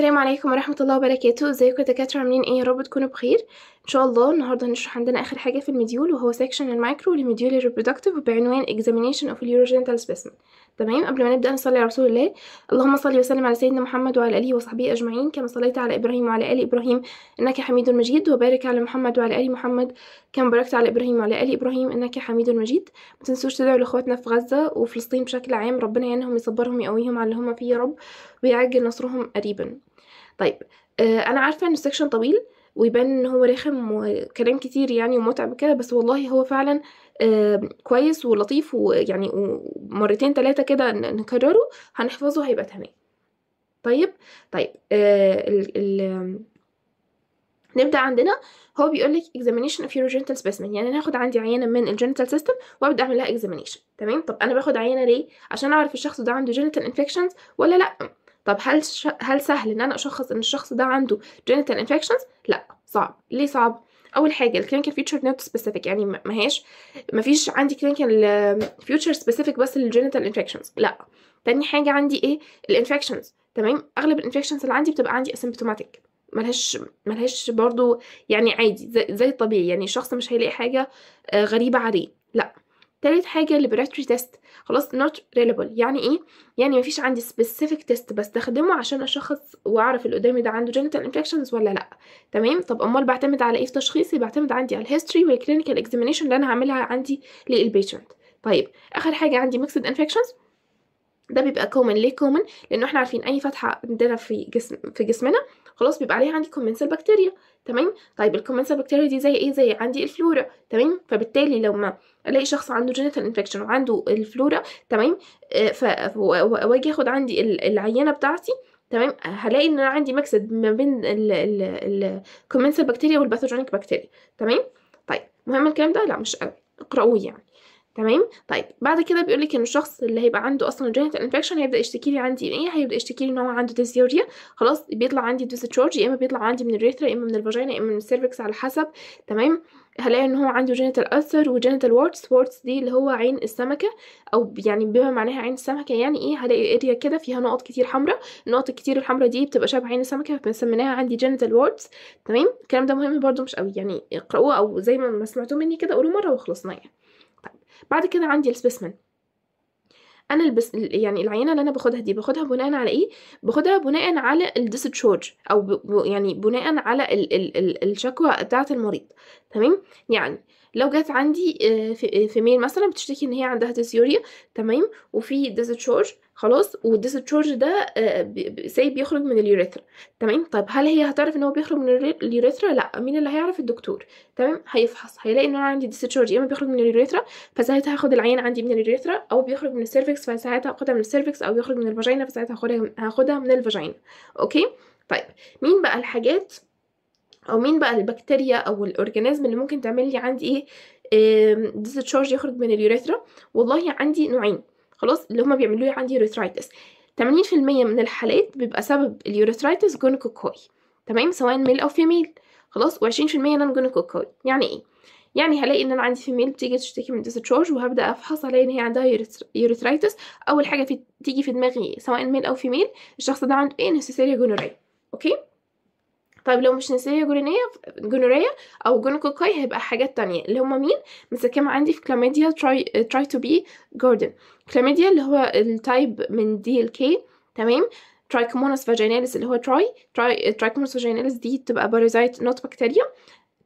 السلام عليكم ورحمة الله وبركاته. ازيكم يا دكاترة؟ عاملين إيه؟ يا رب تكونوا بخير. ان شاء الله النهاردة هنشرح عندنا آخر حاجة في ال module وهو section ال micro ل module ال reproductive بعنوان examination of urogenital specimen. تمام؟ قبل ما نبدأ نصلي على رسول الله اللهم صل وسلم على سيدنا محمد وعلى آله وصحبه أجمعين. كما صليت على إبراهيم وعلى آل إبراهيم إنك حميد مجيد. وبارك على محمد وعلى آل محمد كما باركت على إبراهيم وعلى آل إبراهيم إنك حميد مجيد. ما تنسوش تدعوا لإخواتنا في غزة وفلسطين بشكل عام. ربنا يعينهم يصبرهم يقويهم على اللي هم فيه يا رب ويعجل نصرهم قريبا. طيب آه أنا عارفة إن ال section طويل ويبان إن هو رخم وكلام كتير يعني ومتعب كده بس والله هو فعلا كويس ولطيف ويعني مرتين ثلاثة كده نكرره هنحفظه هيبقى تمام. طيب؟ طيب آه ال ال نبدأ عندنا. هو بيقول لك examination of urogenital specimen. يعني أنا هاخد عندي عينه من ال genital system وأبدأ أعمل لها examination. تمام؟ طب أنا باخد عينه ليه؟ عشان أعرف الشخص ده عنده genital infections ولا لأ؟ طب هل ش... هل سهل إن أنا أشخص إن الشخص ده عنده genital infections لا صعب. ليه صعب؟ أول حاجة ال clinical feature not specific يعني ما هياش ما فيش عندي clinical feature specific بس لل genital infections لا. تاني حاجة عندي إيه؟ ال infections تمام؟ أغلب ال infections اللي عندي بتبقى عندي asymptomatic ملهاش ملهاش برضو يعني عادي زي, زي الطبيعي يعني الشخص مش هيلاقي حاجة غريبة عليه. لا. تالت حاجة ال laboratory test خلاص not reliable. يعني إيه؟ يعني مفيش عندي specific test بستخدمه عشان أشخص وأعرف اللي قدامي ده عنده genital infections ولا لأ. تمام؟ طب أمال بعتمد على إيه في تشخيصي؟ بعتمد عندي على ال history وال clinical examination اللي أنا هعملها عندي لل patient طيب آخر حاجة عندي mixed infections. ده بيبقى common ليه common لأنه إحنا عارفين أي فتحة عندنا في جسم في جسمنا خلاص بيبقى عليها عندي commensal بكتيريا تمام؟ طيب ال commensal بكتيريا دي زي إيه؟ زي عندي الفلورا تمام؟ فبالتالي لو ما ألاقي شخص عنده genital infection وعنده الفلورا تمام؟ ف وأجي آخد عندي العينه بتاعتي تمام؟ هلاقي إن أنا عندي mixed ما بين ال commensal بكتيريا وال pathogenic بكتيريا تمام؟ طيب مهم الكلام ده؟ لا مش قوي. اقرأوه يعني. تمام؟ طيب بعد كده بيقول لك إن الشخص اللي هيبقى عنده أصلا genital infection هيبدأ يشتكي لي عندي إيه هيبدأ يشتكي لي إن هو عنده dysuria خلاص بيطلع عندي discharge يا إما بيطلع عندي من ال urethra يا إما من ال vagina يا إما من ال cervix على حسب تمام؟ هلاقي إن هو عنده genital ulcer و genital warts warts دي اللي هو عين السمكة أو يعني بما معناها عين السمكة يعني إيه؟ هلاقي area كده فيها نقط كتير حمراء. النقط الكتير الحمراء دي بتبقى شبه عين السمكة فبنسميناها عندي genital warts تمام؟ الكلام ده مهم برده مش قوي. يعني اقرأوه أو زي ما سمعتوه مني كده قولوا مرة وخلصنا يعني. بعد كده عندي ال specimen أنا البس يعني العينة اللي أنا باخدها دي باخدها بناء على إيه؟ باخدها بناء على ال discharge أو ب... يعني بناء على ال... ال... ال... الشكوى بتاعة المريض. تمام؟ يعني لو جت عندي في, في male مثلا بتشتكي إن هي عندها dysuria تمام؟ وفي discharge خلاص وال discharge ده ساي بيخرج من ال urethra. تمام؟ طيب هل هي هتعرف إن هو بيخرج من ال urethra؟ لا. مين اللي هيعرف؟ الدكتور. تمام؟ هيفحص. هيلاقي إن أنا عندي discharge يا إما بيخرج من ال urethra فساعتها هاخد العينة عندي من ال urethra أو بيخرج من ال cervix فساعتها هاخدها من ال cervix أو بيخرج من ال vagina فساعتها هاخدها هاخدها من ال vagina. أوكي؟ طيب. مين بقى الحاجات أو مين بقى البكتيريا أو ال organism اللي ممكن تعمل لي عندي إيه discharge يخرج من ال urethra؟ والله عندي نوعين. خلاص اللي هما بيعملوا لي عندي urethritis 80% من الحالات بيبقى سبب ال urethritis gonococci تمام؟ سواء male أو female خلاص؟ و20% non gonococci يعني إيه؟ يعني هلاقي إن أنا عندي female بتيجي تشتكي من discharge وهبدأ أفحص ألاقي إن هي عندها urethritis أول حاجة في تيجي في دماغي سواء ميل أو فيميل الشخص ده عنده إيه؟ نسيسيريا جونوريا أوكي؟ طيب لو مش نسيريا جورينيا جونوريا أو جونوكوكاي هيبقى حاجات تانية. اللي هما مين؟ مسكمة عندي في كلاميديا تراي تراي تو بي جوردن كلاميديا اللي هو التايب من دي ال كي تمام؟ ترايكوموناس فاجيناليس اللي هو تراي تراي فاجيناليس دي تبقى بارازايت نوت بكتيريا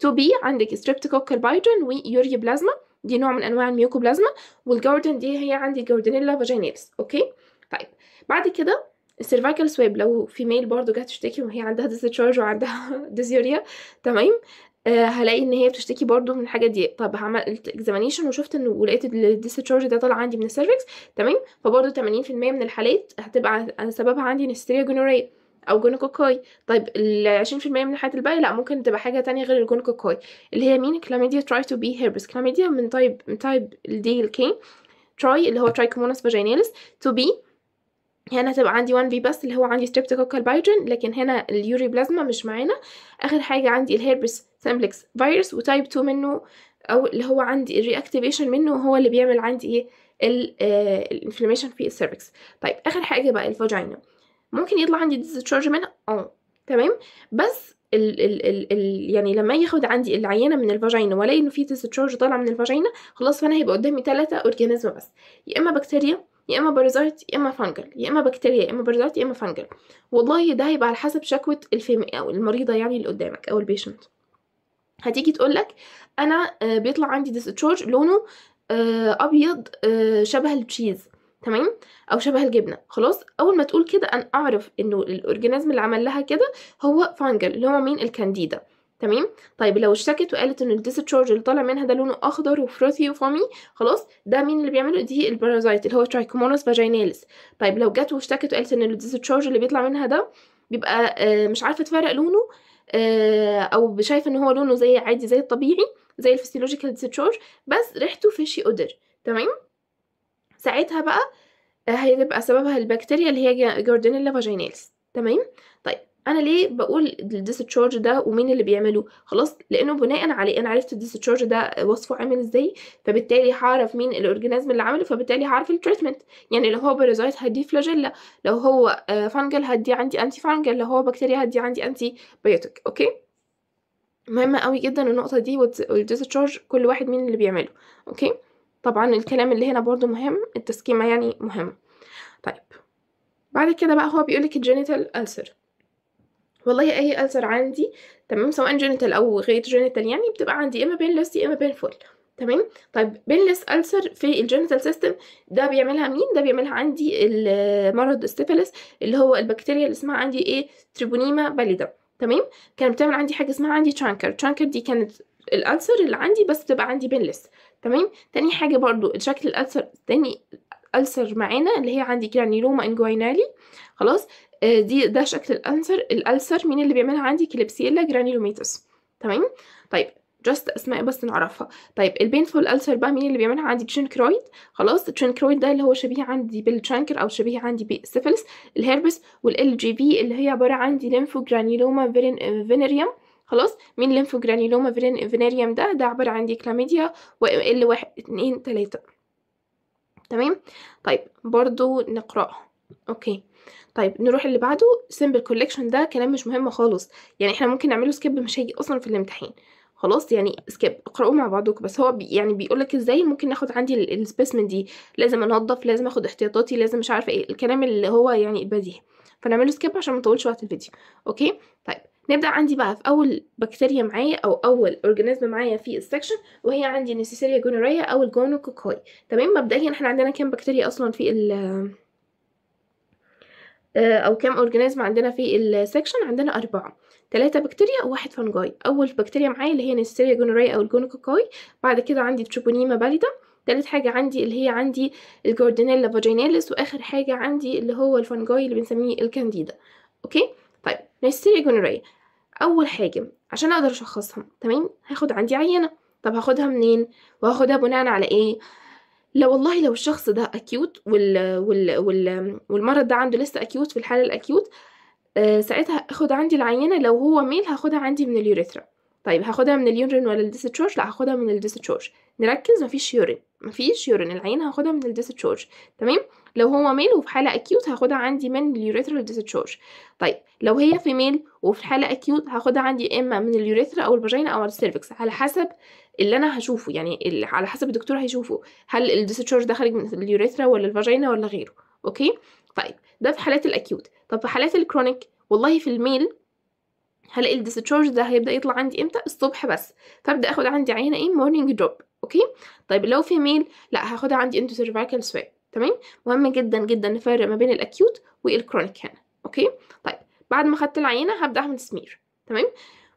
تو بي عندك ستريبتوكوكال بايجن ويوريا بلازما دي نوع من أنواع ال Mycoplasma. وال Gardner دي هي عندي Gardnerella vaginalis okay؟ طيب بعد كده ال cervical swab لو female برضو جت تشتكي وهي عندها discharge وعندها dysuria تمام؟ آه هلاقي إن هي بتشتكي برضو من الحاجات دي. طب عملت examination وشفت إنه ولقيت ال discharge ده طالع عندي من ال cervix تمام؟ فبرضو 80% من الحالات هتبقى سببها عندي Neisseria gonorrhoeae أو gonococci طيب ال 20% من الحالات الباقية لأ ممكن تبقى حاجة تانية غير ال gonococci اللي هي مين؟ Chlamydia tri two B herpes Chlamydia من type من type ال D ال K tri اللي هو Trichomonas vaginalis two B هنا هتبقى عندي 1 B بس اللي هو عندي Streptococcus pyogenes لكن هنا ال Ureaplasma مش معانا. آخر حاجة عندي ال herpes simplex virus و type 2 منه أو اللي هو عندي ال reactivation منه هو اللي بيعمل عندي إيه؟ ال inflammation في ال cervix طيب آخر حاجة بقى ال vagina ممكن يطلع عندي discharge منها آه تمام. بس ال ال ال ال يعني لما ياخد عندي العينه من ال vagina وألاقي إنه في discharge طالع من ال vagina خلاص فأنا هيبقى قدامي ثلاثة organism بس. يا إما بكتيريا يا إما parasite يا إما fungal يا إما بكتيريا يا إما parasite يا إما fungal. والله ده هيبقى على حسب شكوى ال female أو المريضة يعني اللي قدامك أو ال patient هتيجي تقول لك أنا آه، بيطلع عندي discharge لونه آه، أبيض آه، شبه ال cheese تمام؟ أو شبه الجبنة. خلاص؟ أول ما تقول كده أنا أعرف إنه ال organism اللي عمل لها كده هو fungal اللي هو مين؟ الكانديدا. تمام؟ طيب لو اشتكت وقالت إن ال discharge اللي طالع منها ده لونه أخضر و frothy و foamy خلاص ده مين اللي بيعمله؟ دي ال parasite اللي هو Trichomonas vaginalis طيب لو جت واشتكت وقالت إن ال discharge اللي بيطلع منها ده بيبقى آه، مش عارفة تفرق لونه آه، أو شايفة إن هو لونه زي عادي زي الطبيعي زي ال physiological discharge بس ريحته fishy odor تمام؟ ساعتها بقى آه، هيبقى سببها البكتيريا اللي هي Gardnerella vaginalis تمام؟ طيب أنا ليه بقول ال discharge ده ومين اللي بيعمله؟ خلاص لأنه بناء عليه أنا عرفت ال discharge ده وصفه عامل إزاي فبالتالي هعرف مين ال organism اللي عمله فبالتالي هعرف ال treatment يعني لو هو parasite هدي Flagyl لو هو آه، fungal هدي عندي antifungal لو هو بكتيريا هدي عندي antibiotic okay؟ مهمة قوي جدا النقطة دي وال discharge كل واحد مين اللي بيعمله okay؟ طبعا الكلام اللي هنا برضو مهم ال schema يعني مهم طيب بعد كده بقى هو بيقولك ال genital ulcer والله أي ulcer عندي تمام؟ سواء genital أو غير genital يعني بتبقى عندي إما painless يا إما painful تمام؟ طيب painless ulcer في ال genital system ده بيعملها مين؟ ده بيعملها عندي المرض السيفيلس اللي هو البكتيريا اللي اسمها عندي إيه؟ Treponema pallidum تمام؟ كانت بتعمل عندي حاجة اسمها عندي chancre chancre دي كانت ال ulcer اللي عندي بس بتبقى عندي painless تمام؟ تاني حاجة برضو الشكل ال ulcer تاني ulcer معانا اللي هي عندي granuloma inguinale خلاص؟ دي ده شكل ال ulcer ال ulcer مين اللي بيعملها عندي؟ Klebsiella granulomatis. تمام؟ طيب just أسماء بس نعرفها. طيب ال painful ulcer بقى مين اللي بيعملها عندي؟ chancroid خلاص ال chancroid ده اللي هو شبيه عندي بال chancre أو شبيه عندي بالسيفلس ال herpes وال LGV اللي هي عبارة عندي lymphogranuloma venereum خلاص مين lymphogranuloma venereum ده؟ ده عبارة عندي Chlamydia L واحد اتنين تلاتة. تمام؟ طيب برضو نقرأها. okay. طيب نروح اللي بعده. sample collection ده كلام مش مهم خالص. يعني إحنا ممكن نعمله skip مش هيجي أصلا في الامتحان. خلاص يعني skip اقرأوه مع بعضكم. بس هو بي يعني بيقولك إزاي ممكن ناخد عندي ال specimen دي. لازم انضف لازم أخد احتياطاتي لازم مش عارفة إيه. الكلام اللي هو يعني بديهي. فنعمله skip عشان ما نطولش وقت الفيديو. okay؟ طيب نبدأ عندي بقى في أول بكتيريا معايا أو أول organism معايا في ال section وهي عندي Neisseria gonorrhoeae أو ال gonococci تمام؟ مبدئيا إحنا عندنا كام بكتيريا أصلا في ال أو كام organism عندنا في ال section عندنا أربعة. ثلاثة بكتيريا وواحد fungi أول بكتيريا معايا اللي هي Neisseria gonorrhoeae أو ال gonococci بعد كده عندي Treponema pallidum تالت حاجة عندي اللي هي عندي ال Gardnerella vaginalis وآخر حاجة عندي اللي هو ال fungi اللي بنسميه ال Candida. okay؟ طيب Neisseria gonorrhoeae أول حاجة عشان أقدر اشخصها تمام؟ هاخد عندي عينة. طب هاخدها منين؟ وهاخدها بناء على إيه؟ لا والله لو الشخص ده acute وال... وال... وال... والمرض ده عنده لسه acute في الحالة ال acute آه ساعتها اخد عندي العينة لو هو male هاخدها عندي من ال urethra. طيب هاخدها من ال urine ولا ال discharge لا هاخدها من ال discharge نركز؟ مفيش urine مفيش urine العينة هاخدها من ال discharge تمام؟ لو هو male وفي حالة acute هاخدها عندي من ال urethra وال discharge طيب لو هي female وفي حالة acute هاخدها عندي إما من ال urethra أو ال vagina أو ال cervix على حسب اللي أنا هشوفه يعني اللي على حسب الدكتور هيشوفه. هل ال discharge ده خارج من ال urethra ولا ال vagina ولا غيره؟ okay؟ طيب ده في حالات ال acute طب في حالات ال chronic والله في ال male هلاقي ال discharge ده هيبدأ يطلع عندي إمتى؟ الصبح بس. فأبدأ أخد عندي عينة إيه؟ morning drop okay؟ طيب لو female لا هاخدها عندي endocervical swab تمام؟ مهم جدا جدا نفرق ما بين ال acute وال chronic هنا. okay؟ طيب بعد ما خدت العينة هبدأ أعمل سمير تمام؟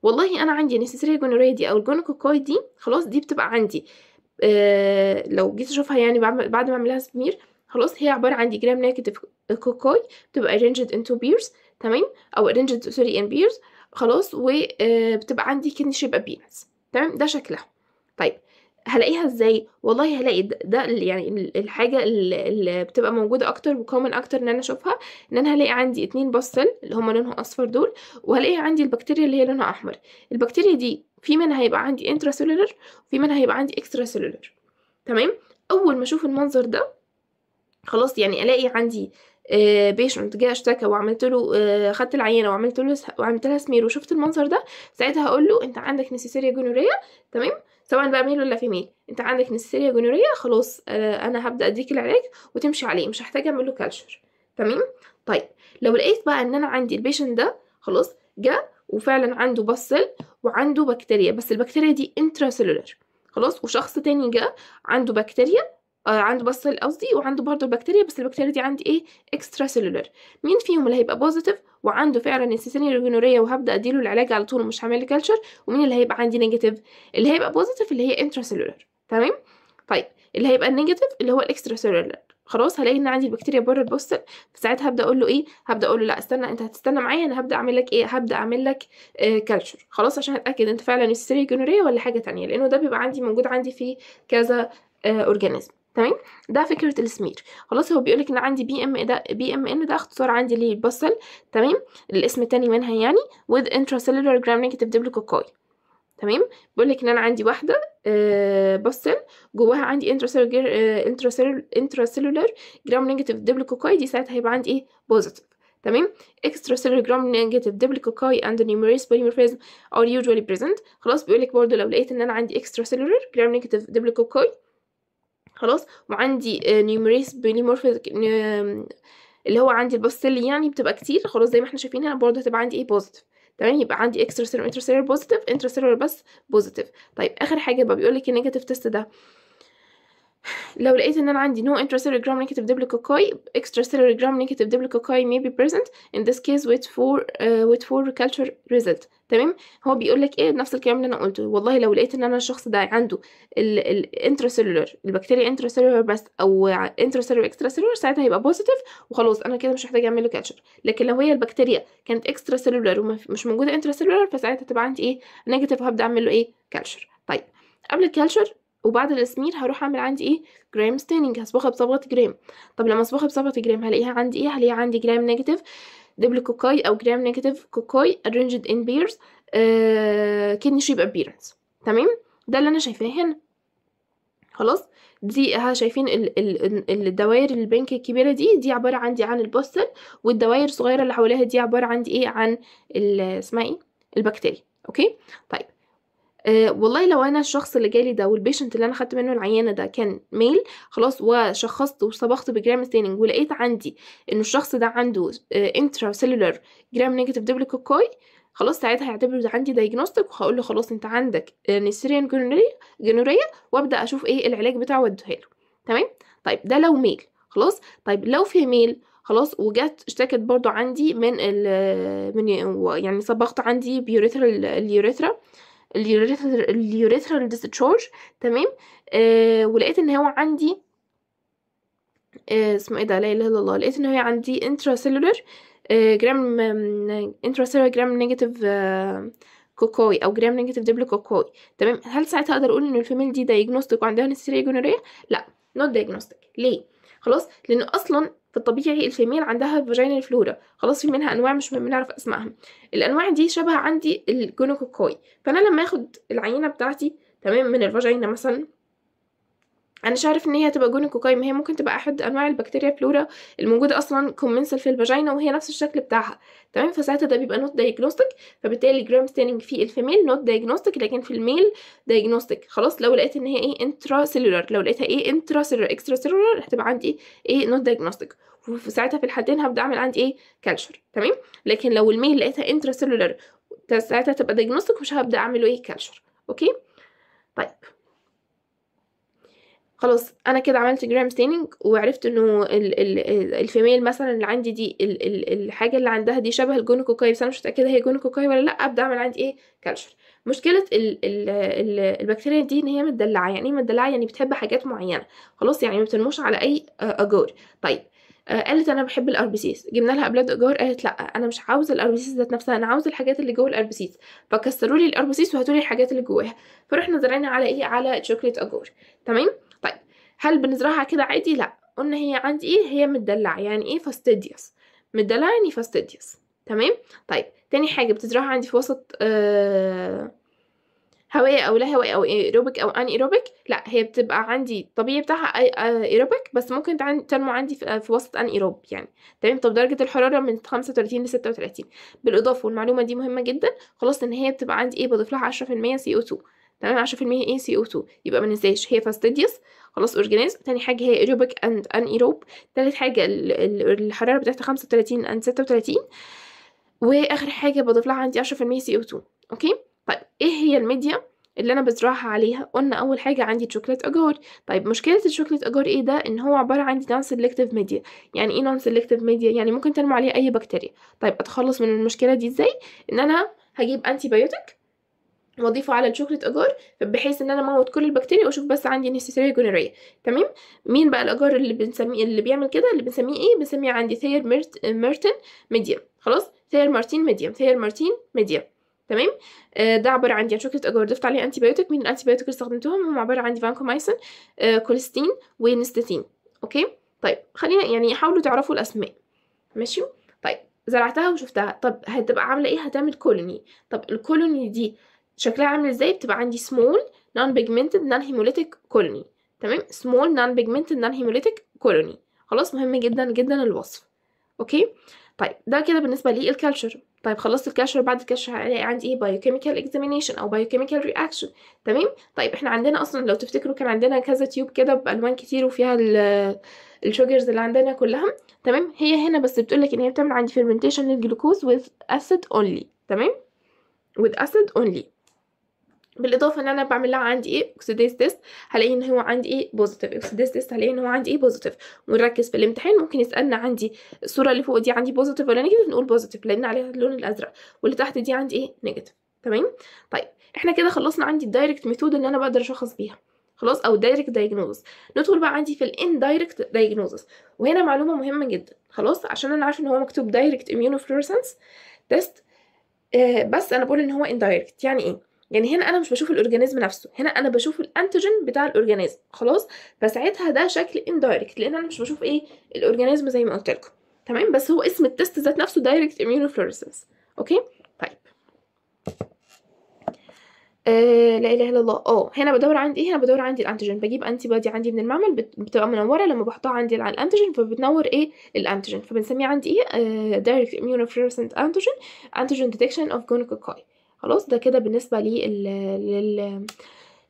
والله أنا عندي Neisseria gonorrhoeae دي أو ال gonococci دي خلاص دي بتبقى عندي. آه لو جيت أشوفها يعني بعد ما أعملها سمير خلاص هي عبارة عن gram negative cocci بتبقى arranged into pairs تمام؟ أو arranged sorry in pairs خلاص وبتبقى عندي kidney shape appearance تمام؟ ده شكلها. طيب هلاقيها إزاي؟ والله هلاقي ده, ده يعني الحاجة اللي بتبقى موجودة أكتر و common أكتر إن أنا أشوفها إن أنا هلاقي عندي اتنين pus cell اللي هما لونهم أصفر دول وهلاقي عندي البكتيريا اللي هي لونها أحمر. البكتيريا دي في منها هيبقى عندي intracellular وفي منها هيبقى عندي extracellular تمام؟ أول ما أشوف المنظر ده خلاص يعني ألاقي عندي patient جه أشتكى وعملت له آه، خدت العينة وعملت له وعملت لها سمير وشفت المنظر ده ساعتها هقول له أنت عندك Neisseria gonorrhoeae تمام؟ سواء بقى male ولا female انت عندك Neisseria gonorrhoeae خلاص آه، أنا هبدأ أديك العلاج وتمشي عليه مش هحتاج أعمل له culture تمام؟ طيب لو لقيت بقى إن أنا عندي ال patient ده خلاص جه وفعلا عنده pus cell وعنده بكتيريا بس البكتيريا دي intracellular خلاص وشخص تاني جه عنده بكتيريا عنده pus cell قصدي وعنده برضه البكتيريا بس البكتيريا دي عندي إيه؟ extracellular مين فيهم اللي هيبقى positive وعنده فعلا ال Neisseria gonorrhoeae وهبدأ أديله العلاج على طول ومش هعمل culture ومين اللي هيبقى عندي negative اللي هيبقى positive اللي هي intracellular تمام؟ طيب اللي هيبقى ال negative اللي هو ال extracellular خلاص هلاقي إن عندي البكتيريا بره ال pus cell فساعتها هبدأ أقول له إيه؟ هبدأ أقول له لا استنى أنت هتستنى معايا أنا هبدأ أعمل لك إيه؟ هبدأ أعمل لك آه culture خلاص عشان أتأكد أنت فعلا Neisseria gonorrhoeae ولا حاجة تانية لأنه ده بيبقى عندي موجود عندي في كذا آه organism تمام ده فكره السمير خلاص هو بيقول لك ان عندي PM ده PMN ده اختصار عندي لل pus cell تمام الاسم التاني منها يعني with intracellular gram negative diplococci تمام بيقول لك ان أنا عندي واحدة آه pus cell جواها عندي intracellular آه gram negative diplococci دي ساعتها هيبقى عندي إيه positive تمام extracellular gram negative diplococci and numerous polymorphism are usually present خلاص بيقول لك برضه لو لقيت ان أنا عندي extracellular gram negative diplococci خلاص وعندي numerous polymorphic اللي هو عندي ال pus cell يعني بتبقى كتير خلاص زي ما إحنا شايفين هنا برضه هتبقى عندي إيه positive تمام؟ يبقى عندي extracellular intracellular positive intracellular بس positive طيب آخر حاجة بقى بيقول لك ال negative test ده. لو لقيت إن أنا عندي no intracellular gram negative diplococci extracellular gram negative diplococci may be present in this case wait for uh, wait for culture result. تمام؟ هو بيقول لك إيه؟ نفس الكلام اللي أنا قلته. والله لو لقيت إن أنا الشخص ده عنده ال intracellular البكتيريا intracellular بس أو intracellular extracellular ساعتها هيبقى positive وخلاص أنا كده مش محتاج أعمل له culture لكن لو هي البكتيريا كانت extracellular ومش موجودة intracellular فساعتها تبقى عندي إيه؟ negative وهبدأ أعمل له إيه؟ culture طيب قبل ال culture وبعد السمير هروح أعمل عندي إيه؟ gram staining هصبغها بصبغة جرام طب لما أصبغها بصبغة جرام هلاقيها عندي إيه؟ هلاقيها عندي gram negative diplococci أو gram negative cocci arranged in pairs kidney shape appearance. تمام؟ ده اللي أنا شايفاه هنا. خلاص؟ دي ها شايفين ال ال الدوائر ال pink الكبيرة دي دي عبارة عندي عن ال pus cell والدوائر الصغيرة اللي حواليها دي عبارة عندي إيه؟ عن اسمها إيه؟ البكتيريا. okay؟ طيب. أه والله لو أنا الشخص اللي جالي ده وال patient اللي أنا خدت منه العينه ده كان male خلاص وشخصت وصبغت ب gram staining ولقيت عندي إنه الشخص ده عنده intracellular gram negative diplococci خلاص ساعتها هيعتبر عندي diagnostic وهقول له خلاص أنت عندك Neisseria gonorrhoeae وأبدأ أشوف إيه العلاج بتاعه واديه له تمام؟ طيب ده لو male خلاص؟ طيب لو female خلاص وجت اشتكت برضو عندي من ال من يعني صبغت عندي بال urethra ال urethra ال urethral discharge تمام؟ آه ولقيت إن هو عندي آه اسمه إيه ده؟ لا إله إلا الله. لقيت إن هي عندي intracellular آه gram intracellular gram negative cocci أو gram negative diplococci تمام؟ هل ساعتها أقدر أقول ان ال female دي diagnostic وعندها Neisseria gonorrhoeae لا not diagnostic ليه؟ خلاص؟ لأن أصلا في الطبيعي ال female عندها vaginal flora. خلاص في منها أنواع مش بنعرف اسمائها الأنواع دي شبه عندي ال gonococci. فأنا لما آخد العينة بتاعتي تمام من ال vagina مثلا أنا مش عارف إن هي هتبقى gonococci ما هي ممكن تبقى أحد أنواع البكتيريا فلورا الموجودة أصلا commensal في ال vagina وهي نفس الشكل بتاعها. تمام؟ فساعتها ده بيبقى not diagnostic فبالتالي gram staining في ال female not diagnostic لكن في ال male diagnostic خلاص لو لقيت إن هي إيه intracellular لو لقيتها إيه intracellular extracellular هتبقى عندي إيه not diagnostic وفي ساعتها في الحالتين هبدأ أعمل عندي إيه culture تمام؟ لكن لو ال male لقيتها intracellular ساعتها تبقى diagnostic مش هبدأ اعمل إيه culture okay؟ طيب. خلاص أنا كده عملت gram staining وعرفت إنه ال ال ال female مثلا اللي عندي دي ال ال الحاجة اللي عندها دي شبه ال gonococci بس أنا مش متأكدة هي gonococci ولا لأ أبدأ أعمل عندي إيه؟ culture مشكلة ال ال ال البكتيريا دي إن هي متدلعه يعني إيه متدلعه يعني بتحب حاجات معينة. خلاص يعني ما بتنموش على أي اجور طيب آه قالت أنا بحب ال RBCs. جبنا لها blood agar قالت لأ أنا مش عاوزة ال RBCs ذات نفسها أنا عاوزة الحاجات اللي جوه ال RBCs. فكسروا لي ال RBCs وهاتوا لي الحاجات اللي جواها. فرحنا زرعنا على إيه؟ على chocolate agar. تمام؟ هل بنزرعها كده عادي؟ لا. قلنا هي عندي إيه؟ هي متدلعة. يعني إيه fastidious؟ متدلعة يعني fastidious. تمام؟ طيب تاني حاجة بتزرعها عندي في وسط آه هوائي أو لا هوائي أو ايروبيك أو anaerobic لا هي بتبقى عندي الطبيعي بتاعها ايروبيك بس ممكن تنمو عندي في وسط anaerobe يعني. تمام؟ طب درجة الحرارة من 35 ل 36 بالإضافة والمعلومة دي مهمة جدا. خلاص إن هي بتبقى عندي إيه؟ بضيف لها 10% CO2 تمام؟ 10% إيه CO2 يبقى ما ننساش هي fastidious خلاص organism تاني حاجة هي aerobic and anaerobe تالت حاجة ال- ال- الحرارة بتاعتها 35 and 36 وآخر حاجة بضيف لها عندي 10% CO2 okay؟ طيب إيه هي الميديا اللي أنا بزرعها عليها؟ قلنا أول حاجة عندي chocolate agar. طيب مشكلة ال chocolate agar إيه ده؟ إن هو عبارة عن non selective media يعني إيه non selective media يعني ممكن تنمو عليه أي بكتيريا طيب أتخلص من المشكلة دي إزاي؟ إن أنا هجيب antibiotic واضيفه على ال chocolate agar بحيث إن أنا أموت كل البكتيريا وأشوف بس عندي Neisseria gonorrhoeae تمام؟ مين بقى الاجار اللي بنسميه اللي بيعمل كده؟ اللي بنسميه إيه؟ بنسميه عندي Thayer Mart Martin medium خلاص؟ Thayer Martin medium Thayer Martin medium تمام؟ آه ده عبارة عن chocolate agar ضفت عليه antibiotic مين ال antibiotic اللي استخدمتهم؟ هم عبارة عن فانكومايسين آه colistin و nystatin okay؟ طيب خلينا يعني حاولوا تعرفوا الأسماء. ماشي؟ طيب زرعتها وشفتها. طب هتبقى عاملة إيه؟ هتعمل colony طب ال colony دي شكلها عامل إزاي؟ بتبقى عندي small non pigmented non hemolytic colony. تمام؟ small non pigmented non hemolytic colony. خلاص مهم جدا جدا الوصف. okay؟ طيب ده كده بالنسبة لي ال culture. طيب خلصت ال culture بعد ال culture هلاقي عندي إيه؟ biochemical examination أو biochemical reaction. تمام؟ طيب إحنا عندنا أصلا لو تفتكروا كان عندنا كذا tube كده بألوان كتير وفيها ال sugars اللي عندنا كلها تمام؟ هي هنا بس بتقول لك إن هي بتعمل عندي fermentation لل glucose with acid only. تمام؟ with acid only. بالإضافة إن أنا بعمل لها عندي إيه؟ oxidase test هلاقي إن هو عندي إيه؟ positive oxidase test هلاقي إن هو عندي إيه؟ positive ونركز في الامتحان. ممكن يسألنا عندي الصورة اللي فوق دي عندي positive ولا negative نقول positive لأن عليها اللون الأزرق. واللي تحت دي عندي إيه؟ negative تمام؟ طيب إحنا كده خلصنا عندي ال direct method اللي أنا بقدر أشخص بيها. خلاص؟ أو ال direct diagnosis ندخل بقى عندي في ال indirect diagnosis وهنا معلومة مهمة جدا. خلاص؟ عشان أنا عارفة إن هو مكتوب direct immunofluorescence test بس أنا بقول إن هو indirect يعني إيه؟ يعني هنا أنا مش بشوف ال organism نفسه هنا أنا بشوف ال antigen بتاع ال organism خلاص؟ فساعتها ده شكل indirect لأن أنا مش بشوف إيه ال organism زي ما قلت لكم تمام؟ بس هو اسم ال test ذات نفسه direct immunofluorescence okay؟ طيب. آه لا إله إلا الله. آه هنا بدور عندي إيه هنا بدور عندي ال antigen بجيب antibody عندي من المعمل بت- بتبقى منورة لما بحطها عندي على ال antigen فبتنور إيه؟ ال antigen فبنسميه عندي إيه؟ direct immunofluorescent antigen antigen detection of gonococci خلاص ده كده بالنسبة لي لل